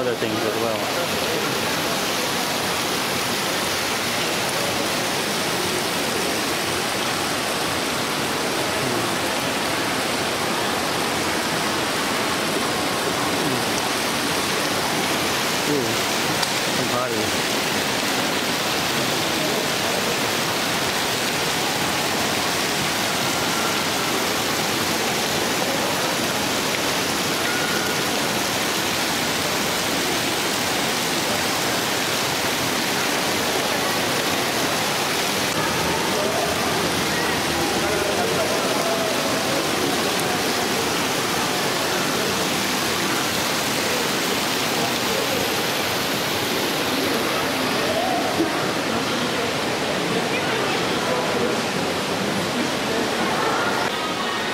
Other things as well. Ooh, some pottery.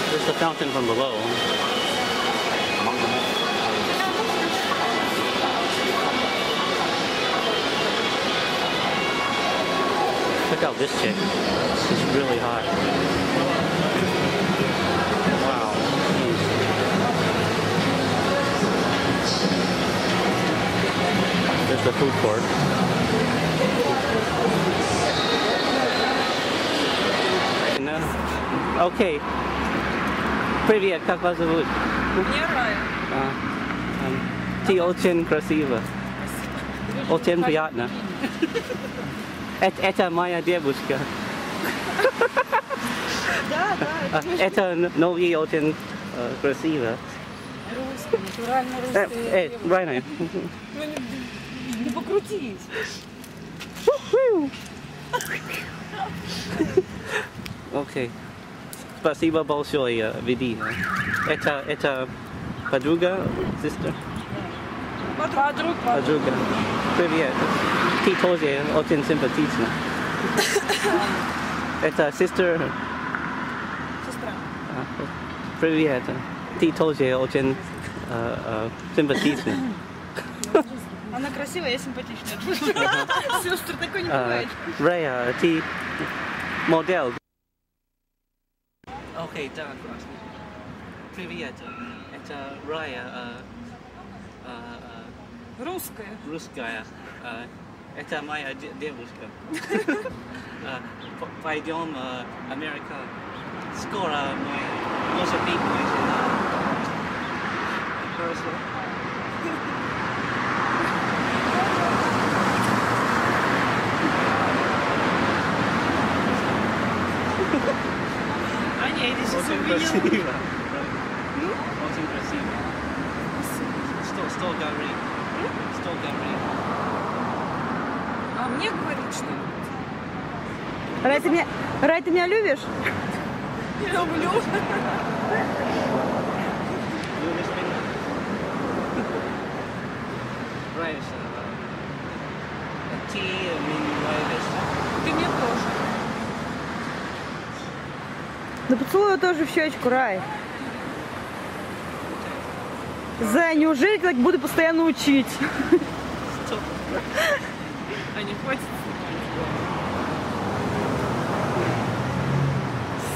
There's the fountain from below. Check out this chick. She's really hot. Wow. There's the food court. No. Окей. Привет, как вас зовут? Меня Рая. А, ам, Ты очень красиво. Очень приятно. Это, это моя девушка. Да, А, Это н- новый очень э, красиво. Русский, натурально Э, русский. э, Райна. Ну не, не покрутись. Окей. Спасибо большое, веди. Это, это подруга, sister? Подруг, Подруга. Привет. Ты тоже очень симпатична. Это sister? Сестра. А, Привет. Ты тоже очень э, э, симпатична. Она красивая, я симпатичная. Сестры такой не бывает. Рая, ты модель. Окей, да, классно. Привет. Это Рая. э, э, э, Русская. русская. Э, Это моя де- девушка. Э, п- Пойдем в Америку. Скоро мы, может быть, мы жена. Хорошо. Красиво. Очень красиво. Стол, стол говори. Стол говори. А мне говорит, что Рай, ты меня, Рай, ты меня любишь? люблю. Right. Tea, I mean, right. Ты мне тоже. Тоже в щечку, Рай. Зай, неужели так буду постоянно учить? Стоп. А не хватит?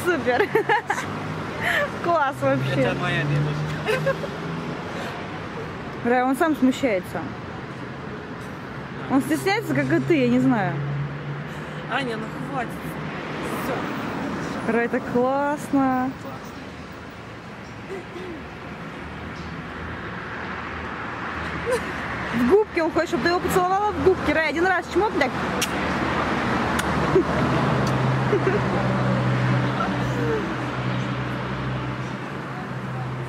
Супер. Класс вообще. Это моя девушка. Рай, он сам смущается. Он стесняется, как и ты, я не знаю. Аня, ну хватит. Рай, так классно. В губки он хочет, чтобы ты его поцеловала в губки. Рай, один раз чмок так.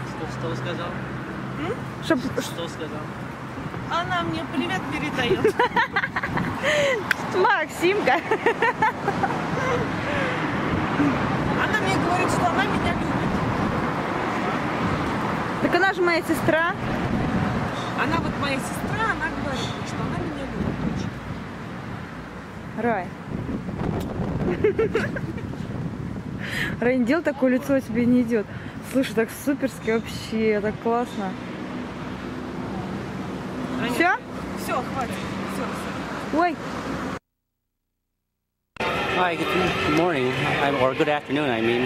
Что, что сказал? Чтоб... Что сказал? Она мне привет передает. Максимка. Она мне говорит, что она меня любит. Так она же моя сестра. Она вот моя сестра, она говорит, что она меня любит очень. Рай. Рай, не делай такое лицо, тебе не идет. Слушай, так суперски вообще, так классно. Все? Все, хватит. Все, Ой. Hi, good morning, or good afternoon, I mean.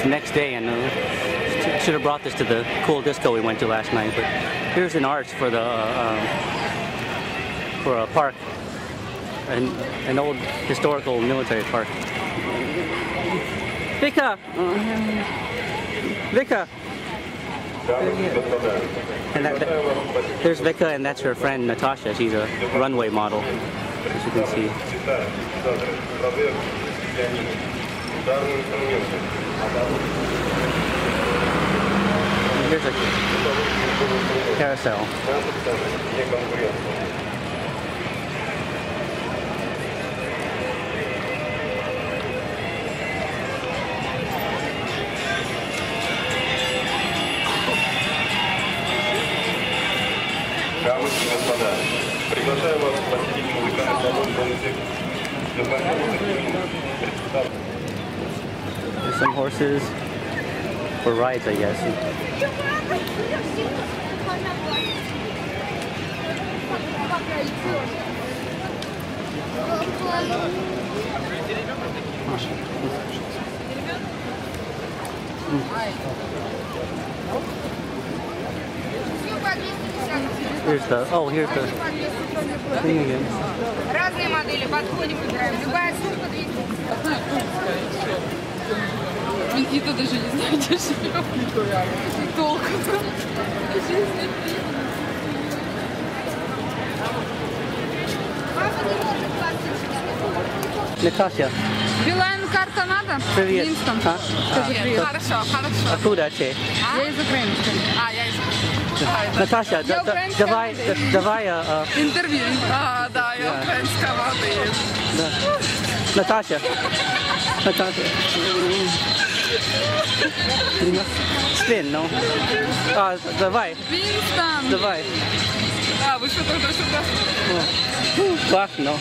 It's the next day, and uh, should have brought this to the cool disco we went to last night. But here's an arch for the uh, um, for a park, an an old historical military park. Vika, Vika. And that, that- there's Vika, and that's her friend Natasha. She's a runway model, as you can see. Here's a carousel. Дамы и господа, приглашаю вас посетить музыкальный салон «Донцик». There's some horses for rides, I guess. Here's the oh, here's the thing again. Разные модели, подходим, выбираем. Любая сумка 200. Никита даже не знает, где живем. Толком. Natasha, Билайн карта надо? привет. Винстон. А? Скажи А, привет. кто- Хорошо, хорошо. Откуда ты? Я из Украинска. А, я из Наташа, Я да- да- украинская давай, да- давай, а, а, Интервью. А, да, я Да. украинская модель. да. Наташа, Наташа. Spin, no? А, давай, Винстон. давай. А, вы что тогда сюда? Классно.